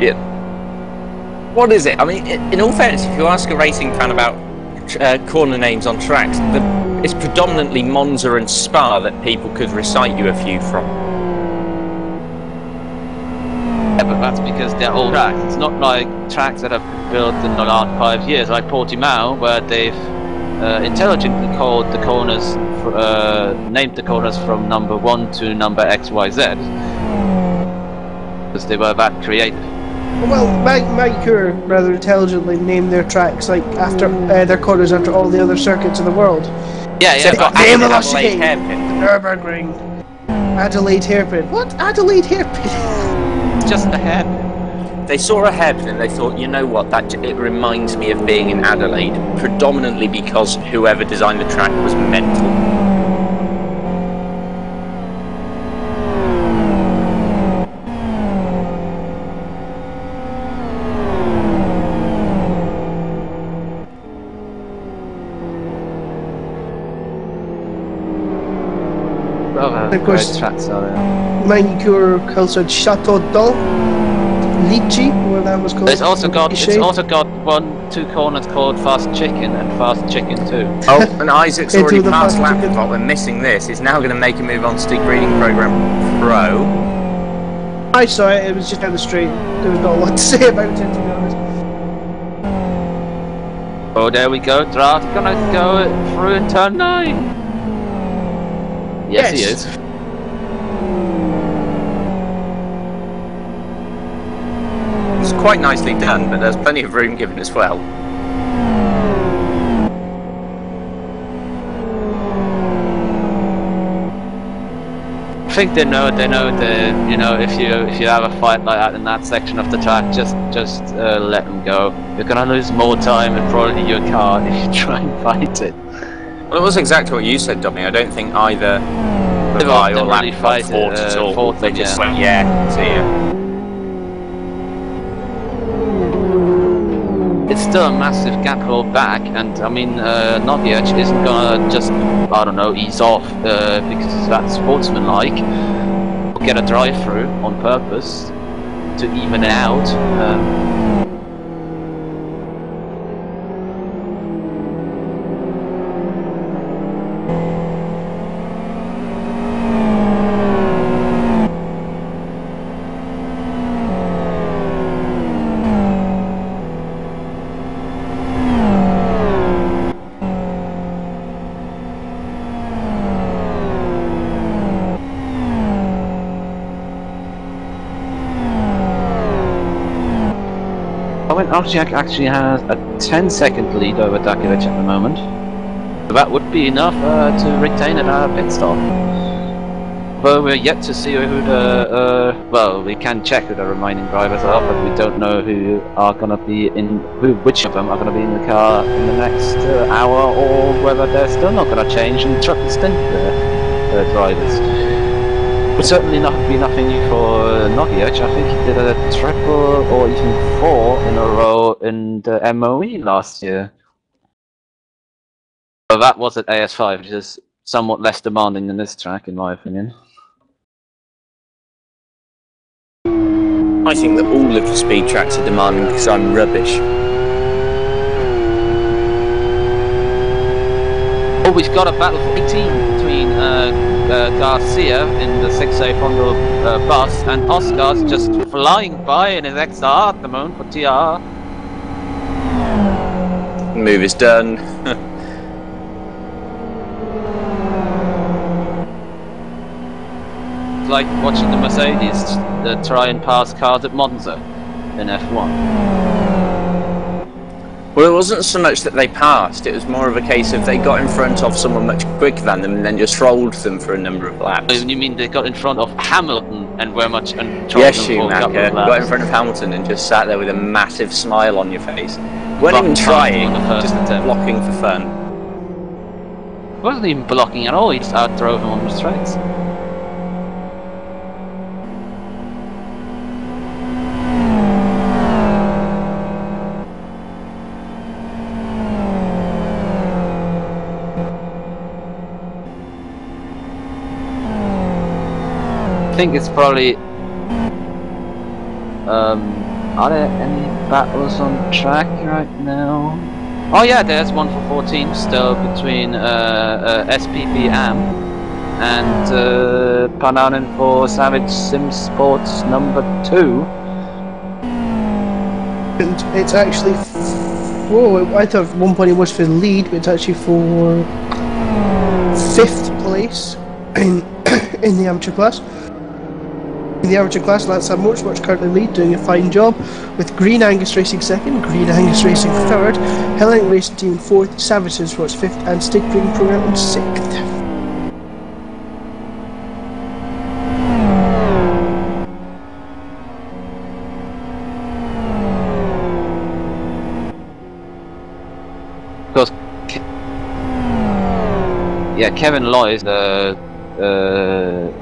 yeah. What is it? I mean, in all fairness, if you ask a racing fan about uh, corner names on tracks, the, it's predominantly Monza and Spa that people could recite you a few from. Yeah, but that's because they're old tracks. It's not like tracks that have been built in the last five years, like Portimao, where they've uh, intelligently called the corners, uh, named the corners from number one to number X, Y, Z, because they were that creative. Well, Mike, Mike Coor rather intelligently named their tracks like after uh, their corners after all the other circuits in the world. Yeah, yeah, Except but Adelaide of us again. Hairpin. Nürburgring, Adelaide Hairpin. What Adelaide Hairpin? just a hair. They saw a hairpin and they thought, you know what, that it reminds me of being in Adelaide, predominantly because whoever designed the track was mental. Of course. Uh, great tracks are there. Manicure Cultured Chateau d'Or, Lychee, where that was called. It's also got it's Lychee. also got one two corners called Fast Chicken and Fast Chicken too. Oh, and Isaac's already passed fast chicken. We're missing this. He's now going to make a move on to Stig Breeding Program Pro. I saw it, it was just down the street. There was not a lot to say about it, to be honest. Oh, there we go. Draft gonna go through in turn nine. Yes, he is. Quite nicely done, but there's plenty of room given as well. I think they know. They know the. You know, if you if you have a fight like that in that section of the track, just just uh, let them go. You're gonna lose more time and probably your car if you try and fight it. Well, it was exactly what you said, Dommy. I don't think either Levi or often really Laptop fight it, fought at uh, all. fought They just yeah. went, yeah, see ya. It's still a massive gap hold back, and I mean, uh, Noviec isn't gonna just, I don't know, ease off uh, because that's sportsmanlike. Or get a drive through on purpose to even it out. Um, Archiak actually has a 10 second lead over Dakovic at the moment. So that would be enough uh, to retain it at a pit stop. But we're yet to see who the, uh, well, we can check who the remaining drivers are, but we don't know who are gonna be in, who, which of them are gonna be in the car in the next uh, hour, or whether they're still not gonna change and truck stint the uh, drivers. Would certainly not be nothing new for Nogic. I think he did a triple or even four in a row in the MOE last year. But that was at AS5, which is somewhat less demanding than this track, in my opinion. I think that all of the speed tracks are demanding because I'm rubbish. Oh, we've got a battle for 18 between uh, Garcia in the 6A Fondo uh, bus and Oscar's just flying by in his XR at the moment for TR. Move is done. It's like watching the Mercedes uh, try and pass cars at Monza in F1. Well, it wasn't so much that they passed, it was more of a case of they got in front of someone much quicker than them and then just rolled them for a number of laps. You mean they got in front of Hamilton and were much and Yes, them for a couple Schumacher got in front of Hamilton and just sat there with a massive smile on your face. Weren't even trying, on the first just attempt. blocking for fun. wasn't even blocking at all. He just outdrove him on the straights. Think it's probably. Um, are there any battles on track right now? Oh yeah, there's one for 14 still between uh, uh, AM and uh, Pananen for Savage Sim Sports number two. And it's actually. Whoa, I thought one point it was for lead, but it's actually for fifth place in in the amateur class. The amateur class, Lance Sam Motorsports currently lead, doing a fine job, with Green Angus Racing second, Green Angus Racing third, Hellenic Racing Team fourth, Savage Sports fifth, and Stig Breeding Program in sixth. Yeah, Kevin Loy is the uh,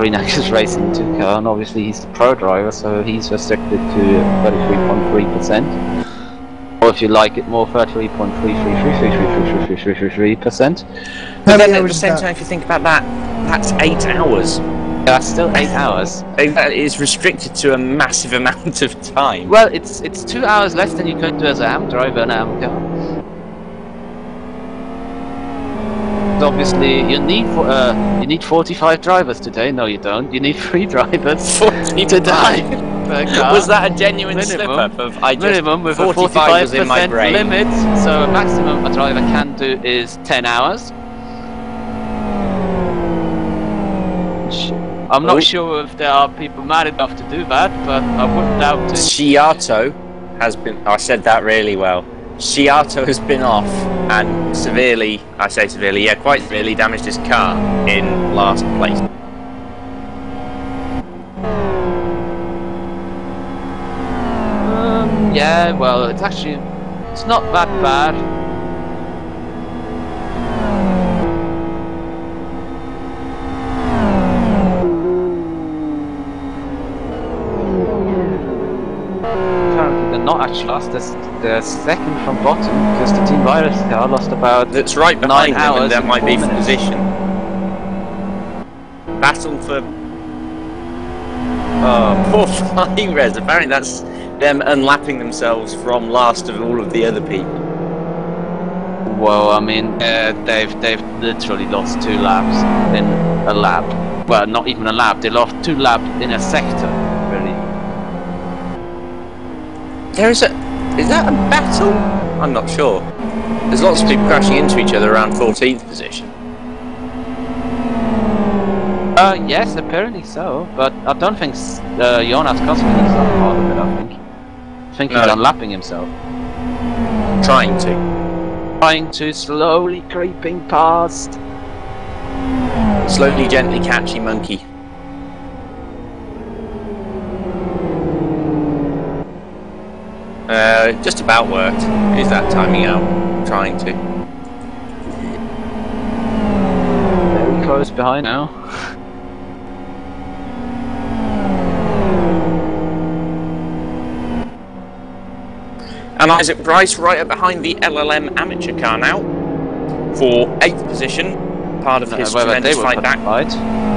Green Angus Racing 2 car, and obviously he's the pro driver, so he's restricted to 33.3%. Or if you like it more, 33.3333333%. But then at the is same time, if you think about that, That's eight hours. That's still eight hours. That is restricted to a massive amount of time. Well, it's it's two hours less than you could do as a ham driver in a car. Obviously, you need uh, you need 45 drivers today. No, you don't. You need three drivers 45. today. Was that a genuine Minimum. slip up of I just minimum with 45 a 45 was in my brain. limit? So a maximum a driver can do is 10 hours. I'm not Oh. sure if there are people mad enough to do that, but I wouldn't doubt it. Shiato has been. I said that really well. Shiato has been off and severely, I say severely, yeah, quite severely damaged his car in last place. Um, yeah, well, it's actually it's not that bad. Apparently, they're not actually lost. They're, they're second from bottom because the team Vires car lost about. That's right behind Nine them, hours that might be for minutes. position. Battle for. Oh, poor flying res. Apparently, that's them unlapping themselves from last of all of the other people. Well, I mean, uh, they've they've literally lost two laps in a lap. Well, not even a lap. They lost two laps in a sector. There is a. Is that a battle? I'm not sure. There's lots of people crashing into each other around 14th position. Uh, yes, apparently so, but I don't think s- uh, Jonas Kosmin is a part of it, I think. I think he's No. unlapping himself. Trying to. Trying to slowly creeping past. Slowly, gently, catchy monkey. Uh, just about worked. Is that timing out? Trying to. Very close behind now. And Isaac Price right up behind the LLM amateur car now for eighth position. Part of Uh, his tremendous fight back. fight.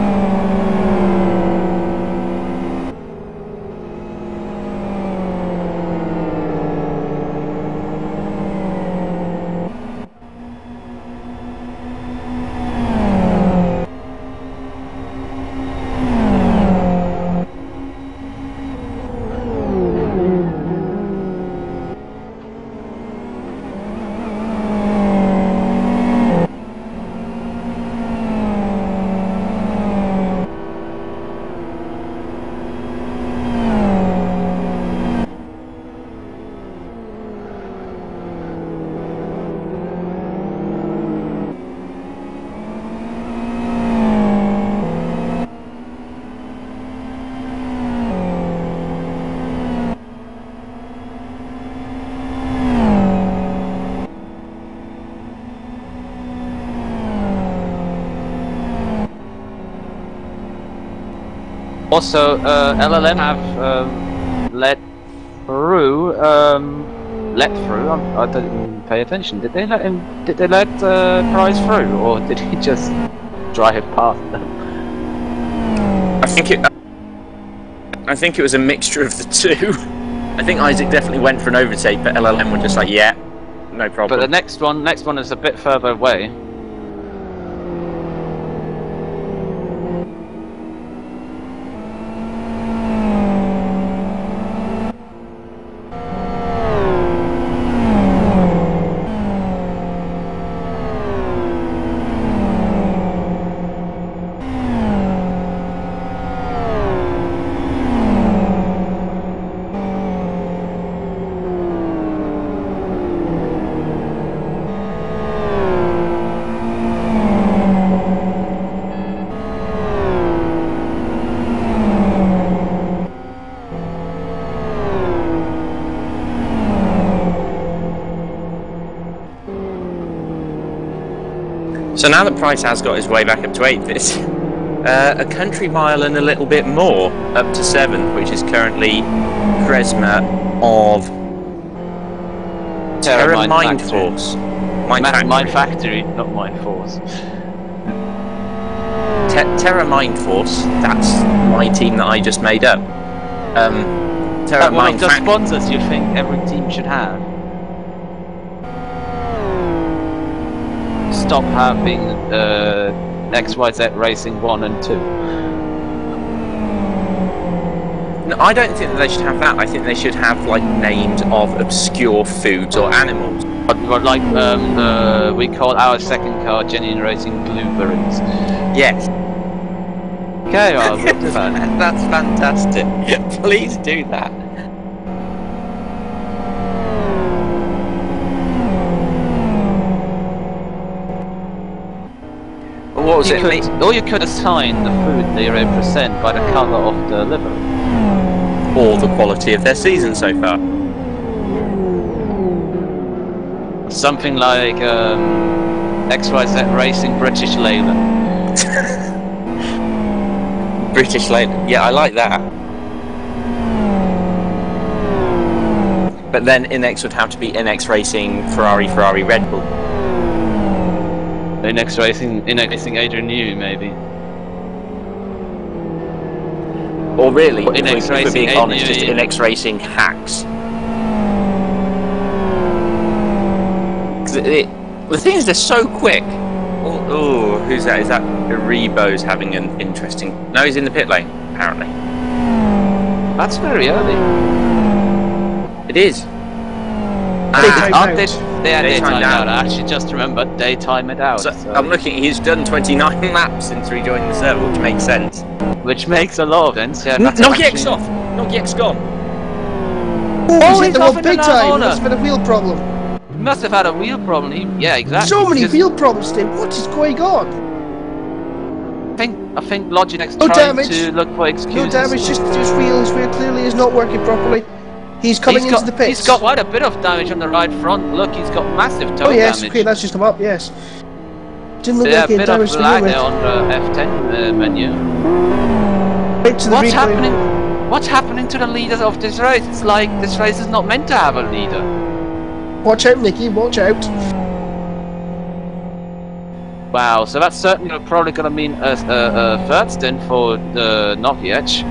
Also, uh, LLM have um, let through. Um, let through. I, I didn't pay attention. Did they let him? Did they let uh, Price through, or did he just drive past them? I think it. I think it was a mixture of the two. I think Isaac definitely went for an overtake, but LLM were just like, yeah, no problem. But the next one, next one is a bit further away. Now that Price has got his way back up to eighth, it's uh, a country mile and a little bit more up to seventh, which is currently Kresma of Terra Mind Mind Factory. Force. Mind Ma- Factory. Mind Factory, not Mind Force. Te- Terra Mind Force. That's my team that I just made up. Um, Terra That one Mind of the Fac- sponsors you think every team should have. Stop having uh, XYZ Racing 1 and 2. No, I don't think that they should have that. I think they should have like names of obscure foods or animals. But like um, uh, we call our second car Genuine Racing Blueberries. Yes, Okay, well, we'll do that. that's fantastic. Please do that. What You it? could, or you could assign the food they represent by the colour of the liver. Or the quality of their season so far. Something like um, XYZ Racing British Leyland. British Leyland. Yeah, I like that. But then Inex would have to be Inex Racing, Ferrari, Ferrari, Red Bull. Inex Racing, Inex Racing Adrian Newey, maybe. Or really, Or if, if we're Racing being honest, just ADUE. Inex Racing hacks. 'Cause it, it- the thing is, they're so quick. Oh, oh, who's that? Is that Rebo's having an interesting? No, he's in the pit lane. Apparently, That's very early. it is. They Ah, timed Aren't they, out. They are They timed daytime out. out. I actually just remembered they time it out. so so- I'm looking. He's done 29 laps since rejoining the server, which makes sense. which makes a lot of sense. Yeah, N- Knock X off. Knock X gone. Oh, Oh, he's hit he's off in big time. order. Must have been a wheel problem. He must have had a wheel problem. He, yeah, exactly. So many because wheel problems, Tim. What is going on? I think I think Logitech's No trying damage. to look for excuses. No damage, just his wheel. His wheel clearly is not working properly. He's coming He's into got, the pits. He's got quite a bit of damage on the right front. Look, he's got massive toe oh yes, damage. okay, that's just come up. Yes. Didn't look yeah, like he a had bit of damage to begin there with. on the F10 uh, menu. Right to the What's replay. happening? What's happening to the leaders of this race? It's like this race is not meant to have a leader. Watch out, Nicky. Watch out. Wow, so that's certainly probably going to mean a, a, a third stint for the Nokiech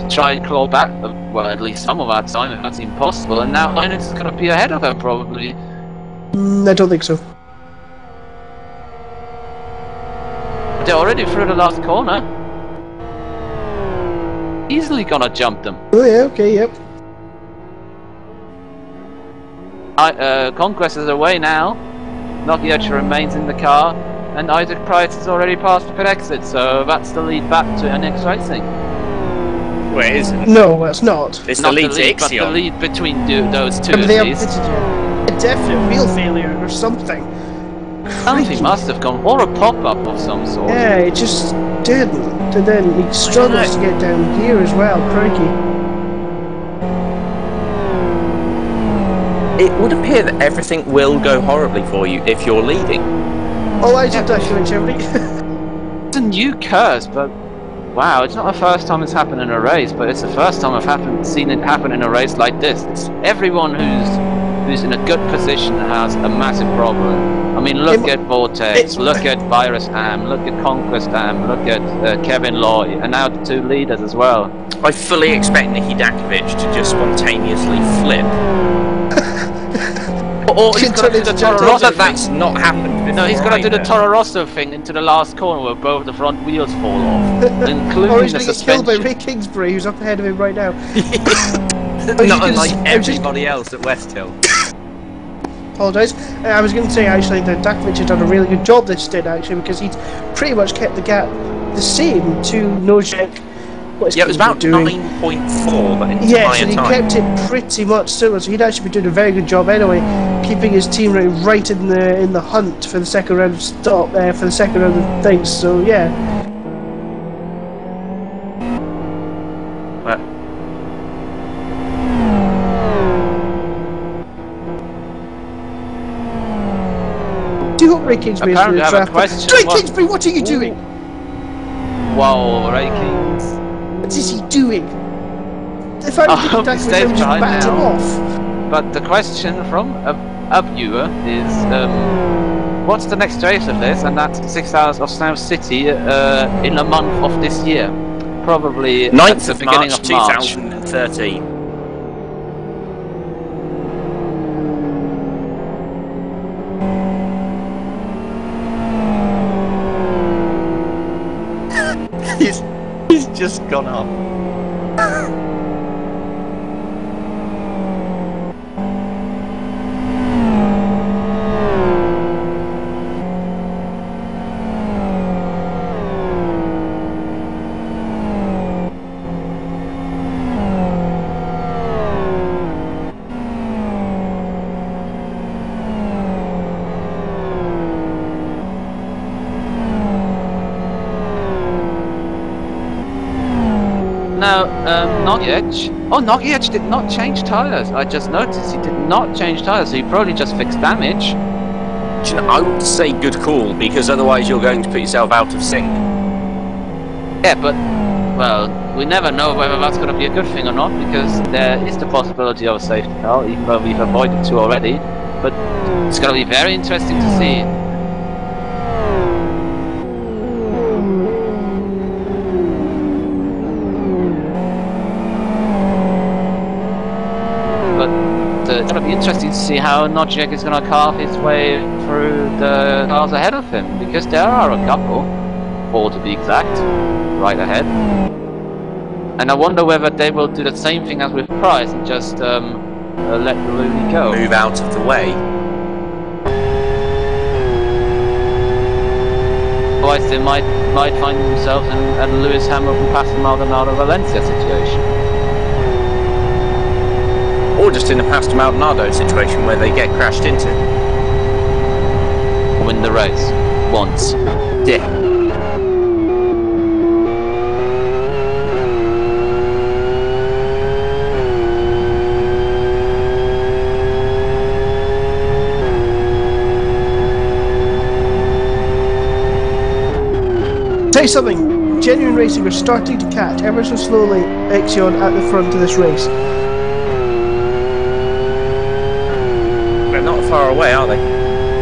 to try and claw back, well, at least some of our time, if that's impossible. And now Linux is going to be ahead of her, probably. Mm, I don't think so. They're already through the last corner. Easily going to jump them. Oh yeah, okay, yep. I, uh, Conquest is away now. Nokiech remains in the car. And Isaac Price has already passed the pit exit, so that's the lead back to Inex Racing. Where is it? No, it's not. It's Not the lead to lead, but the lead between do- those two But at they are least. A definite wheel failure or something. Something must have gone, or a pop-up of some sort. Yeah, it just didn't. And then he struggles to get down here as well. Crikey. It would appear that everything will go horribly for you if you're leading. Oh, I did document everything. It's a new curse, but wow, it's not the first time it's happened in a race, but it's the first time I've happened, seen it happen in a race like this. It's everyone who's who's in a good position has a massive problem. I mean, look It- at Vortex, it- look at Vires Ham, look at Conquest Ham, look at uh, Kevin Loy, and now the two leaders as well. I fully expect Niki Dakovic to just spontaneously flip. Or, or he's Turn going to do the Toro Rosso Davis. That's not happened before. No, he's gonna do the. Toro Rosso thing into the last corner where both the front wheels fall off, including or he's the going to get killed by Rick Kingsbury, who's up ahead of him right now. Not unlike s- I just- everybody else at West Hill. Apologise. Uh, I was going to say actually that Dakovic has done a really good job this stint actually because he's pretty much kept the gap the same to Nojek. What Yeah, it was Kingsbury about doing? 9.4 the entire Yes, and he time. kept it pretty much similar. So he'd actually been doing a very good job anyway, keeping his team right, right in the in the hunt for the second round of stop uh, for the second round of things. So yeah, But do you hope Ray Kingsbury is Apparently the I have a draft? question. Ray What- Kingsbury, what are you doing? Wow, Ray Kings. What is he doing? If I I didn't hope he stays just behind him now. off. But the question from a, a viewer is, um, what's the next race of this? And that's six hours of South City uh, in a month of this year. Probably at the of beginning March of March. 2013. he's, he's just gone up. No, Nogic. Oh, Nogic did not change tires. I just noticed he did not change tires. So he probably just fixed damage. You know, I would say good call because otherwise you're going to put yourself out of sync. Yeah, but well, we never know whether that's going to be a good thing or not because there is the possibility of a safety car, even though we've avoided two already. But it's going to be very interesting to see. But uh, it's going to be interesting to see how Nojek is going to carve his way through the cars ahead of him because there are a couple, four to be exact, right ahead. And I wonder whether they will do the same thing as with Price and just um, uh, let go. Move out of the way. Otherwise, they might might find themselves in a Lewis Hamilton Pastor Maldonado Valencia situation. Or just in a Pastor Maldonado situation where they get crashed into. Win the race once. Yeah. Tell you something, genuine racing are starting to catch ever so slowly Exion at the front of this race. They're not far away, are they?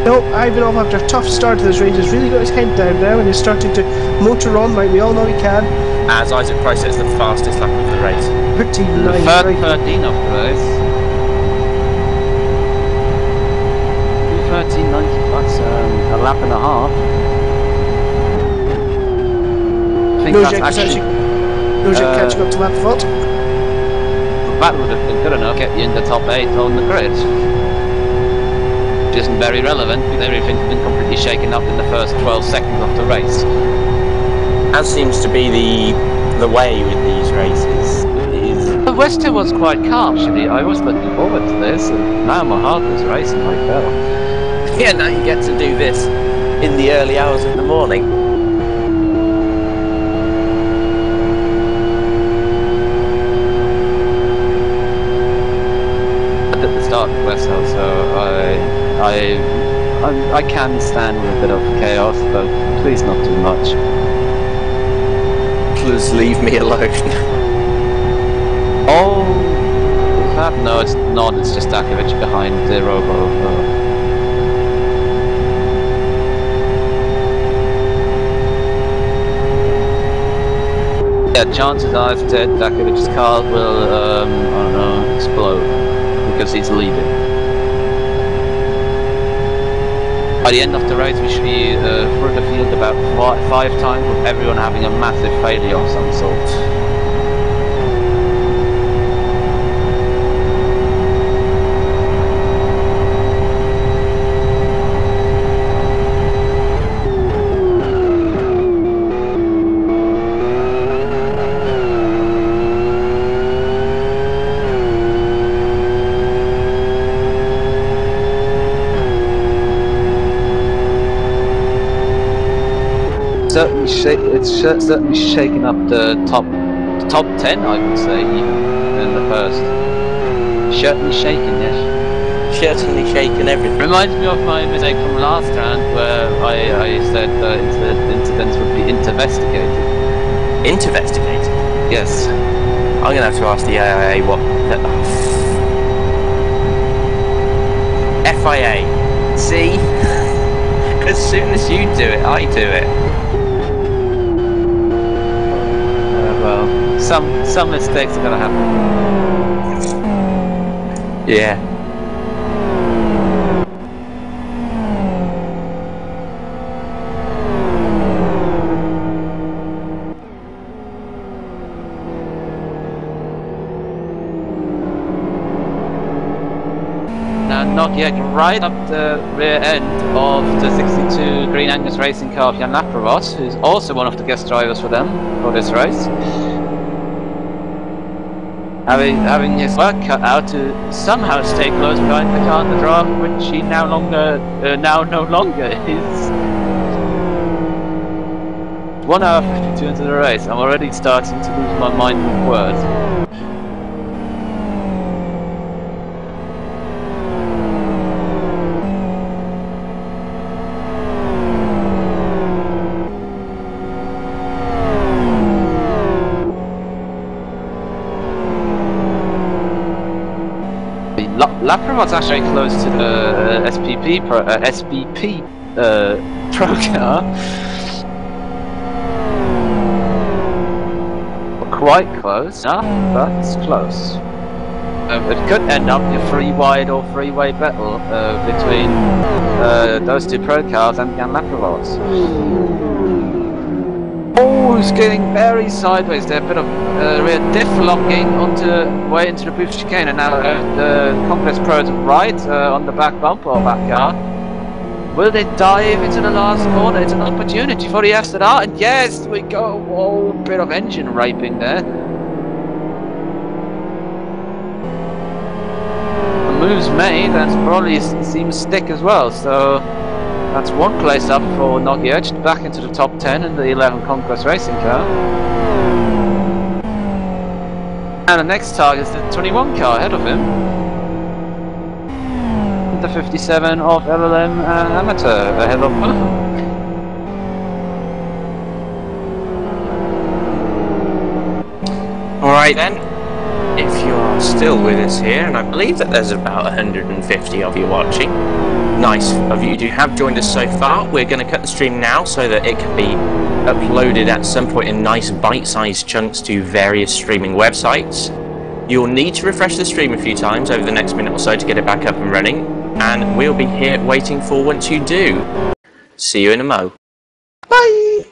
No, Ivanov after a tough start to this race has really got his head down now and he's starting to motor on like we all know he can. As Isaac Price sets the fastest lap of the race. Pretty The nice. third right? 13 of the race. 13.90 plus um, a lap and a half. I think No that's Jack actually, actually no Jack uh, catching up to lap fault. that would have been good enough to get you in the top 8 on the grid. Which isn't very relevant because everything's been completely shaken up in the first 12 seconds of the race. As seems to be the the way with these races. Is The West Hill was quite calm actually. I was looking forward to this and now my heart is racing like hell. yeah, now you get to do this in the early hours of the morning. at the start of West Hill, so I, I, I, can stand with a bit of chaos, but please not too much. Please leave me alone. Oh, is that? No, it's not. It's just Dakovic behind the Robo. Uh, Yeah, chances are if Ted Dakovic's car will, um, I don't know, explode because he's leading. By the end of the race, we should be uh, through the field about fi- five times with everyone having a massive failure of some sort. Certainly sh- it's sh- certainly shaken up the top the top ten, I would say, even in the first. Certainly shaken, yes. Certainly shaken everything. Reminds me of my mistake from last round, where I, I said that incident, incidents would be investigated. Investigated. Yes. I'm gonna have to ask the AIA what. The, FIA. See? as soon as you do it, I do it. Some some mistakes are gonna happen. Yeah. Not yet right up the rear end of the 62 Green Angus racing car of Jan Laprovot, who's also one of the guest drivers for them for this race. Having, having his work cut out to somehow stay close behind the car in the draft, which he now longer uh, now no longer is. One hour 52 into the race, I'm already starting to lose my mind with words. La- Laprovot's actually close to the uh, SPP pro- uh, SBP uh, pro car. Quite close, but it's close. Um, it could end up in a three wide or three way battle uh, between uh, those two pro cars and Jan Laprovot's. He's getting very sideways there. A bit of uh, rear diff locking onto way into the booth chicane, and now uh, the Conquest Pro to right uh, on the back bumper or that car. Will they dive into the last corner? It's an opportunity for the Martin. And yes, we go. Whoa, bit of engine raping there. The moves made, and probably seems stick as well. So that's one place up for Nokia, back into the top 10 in the 11 Conquest Racing car. And the next target is the 21 car ahead of him. The 57 of LLM uh, Amateur ahead of both of. Alright then. If you are still with us here, and I believe that there's about 150 of you watching, nice of you to have joined us so far. We're going to cut the stream now so that it can be uploaded at some point in nice bite-sized chunks to various streaming websites. You'll need to refresh the stream a few times over the next minute or so to get it back up and running, and we'll be here waiting for once you do. See you in a mo. Bye!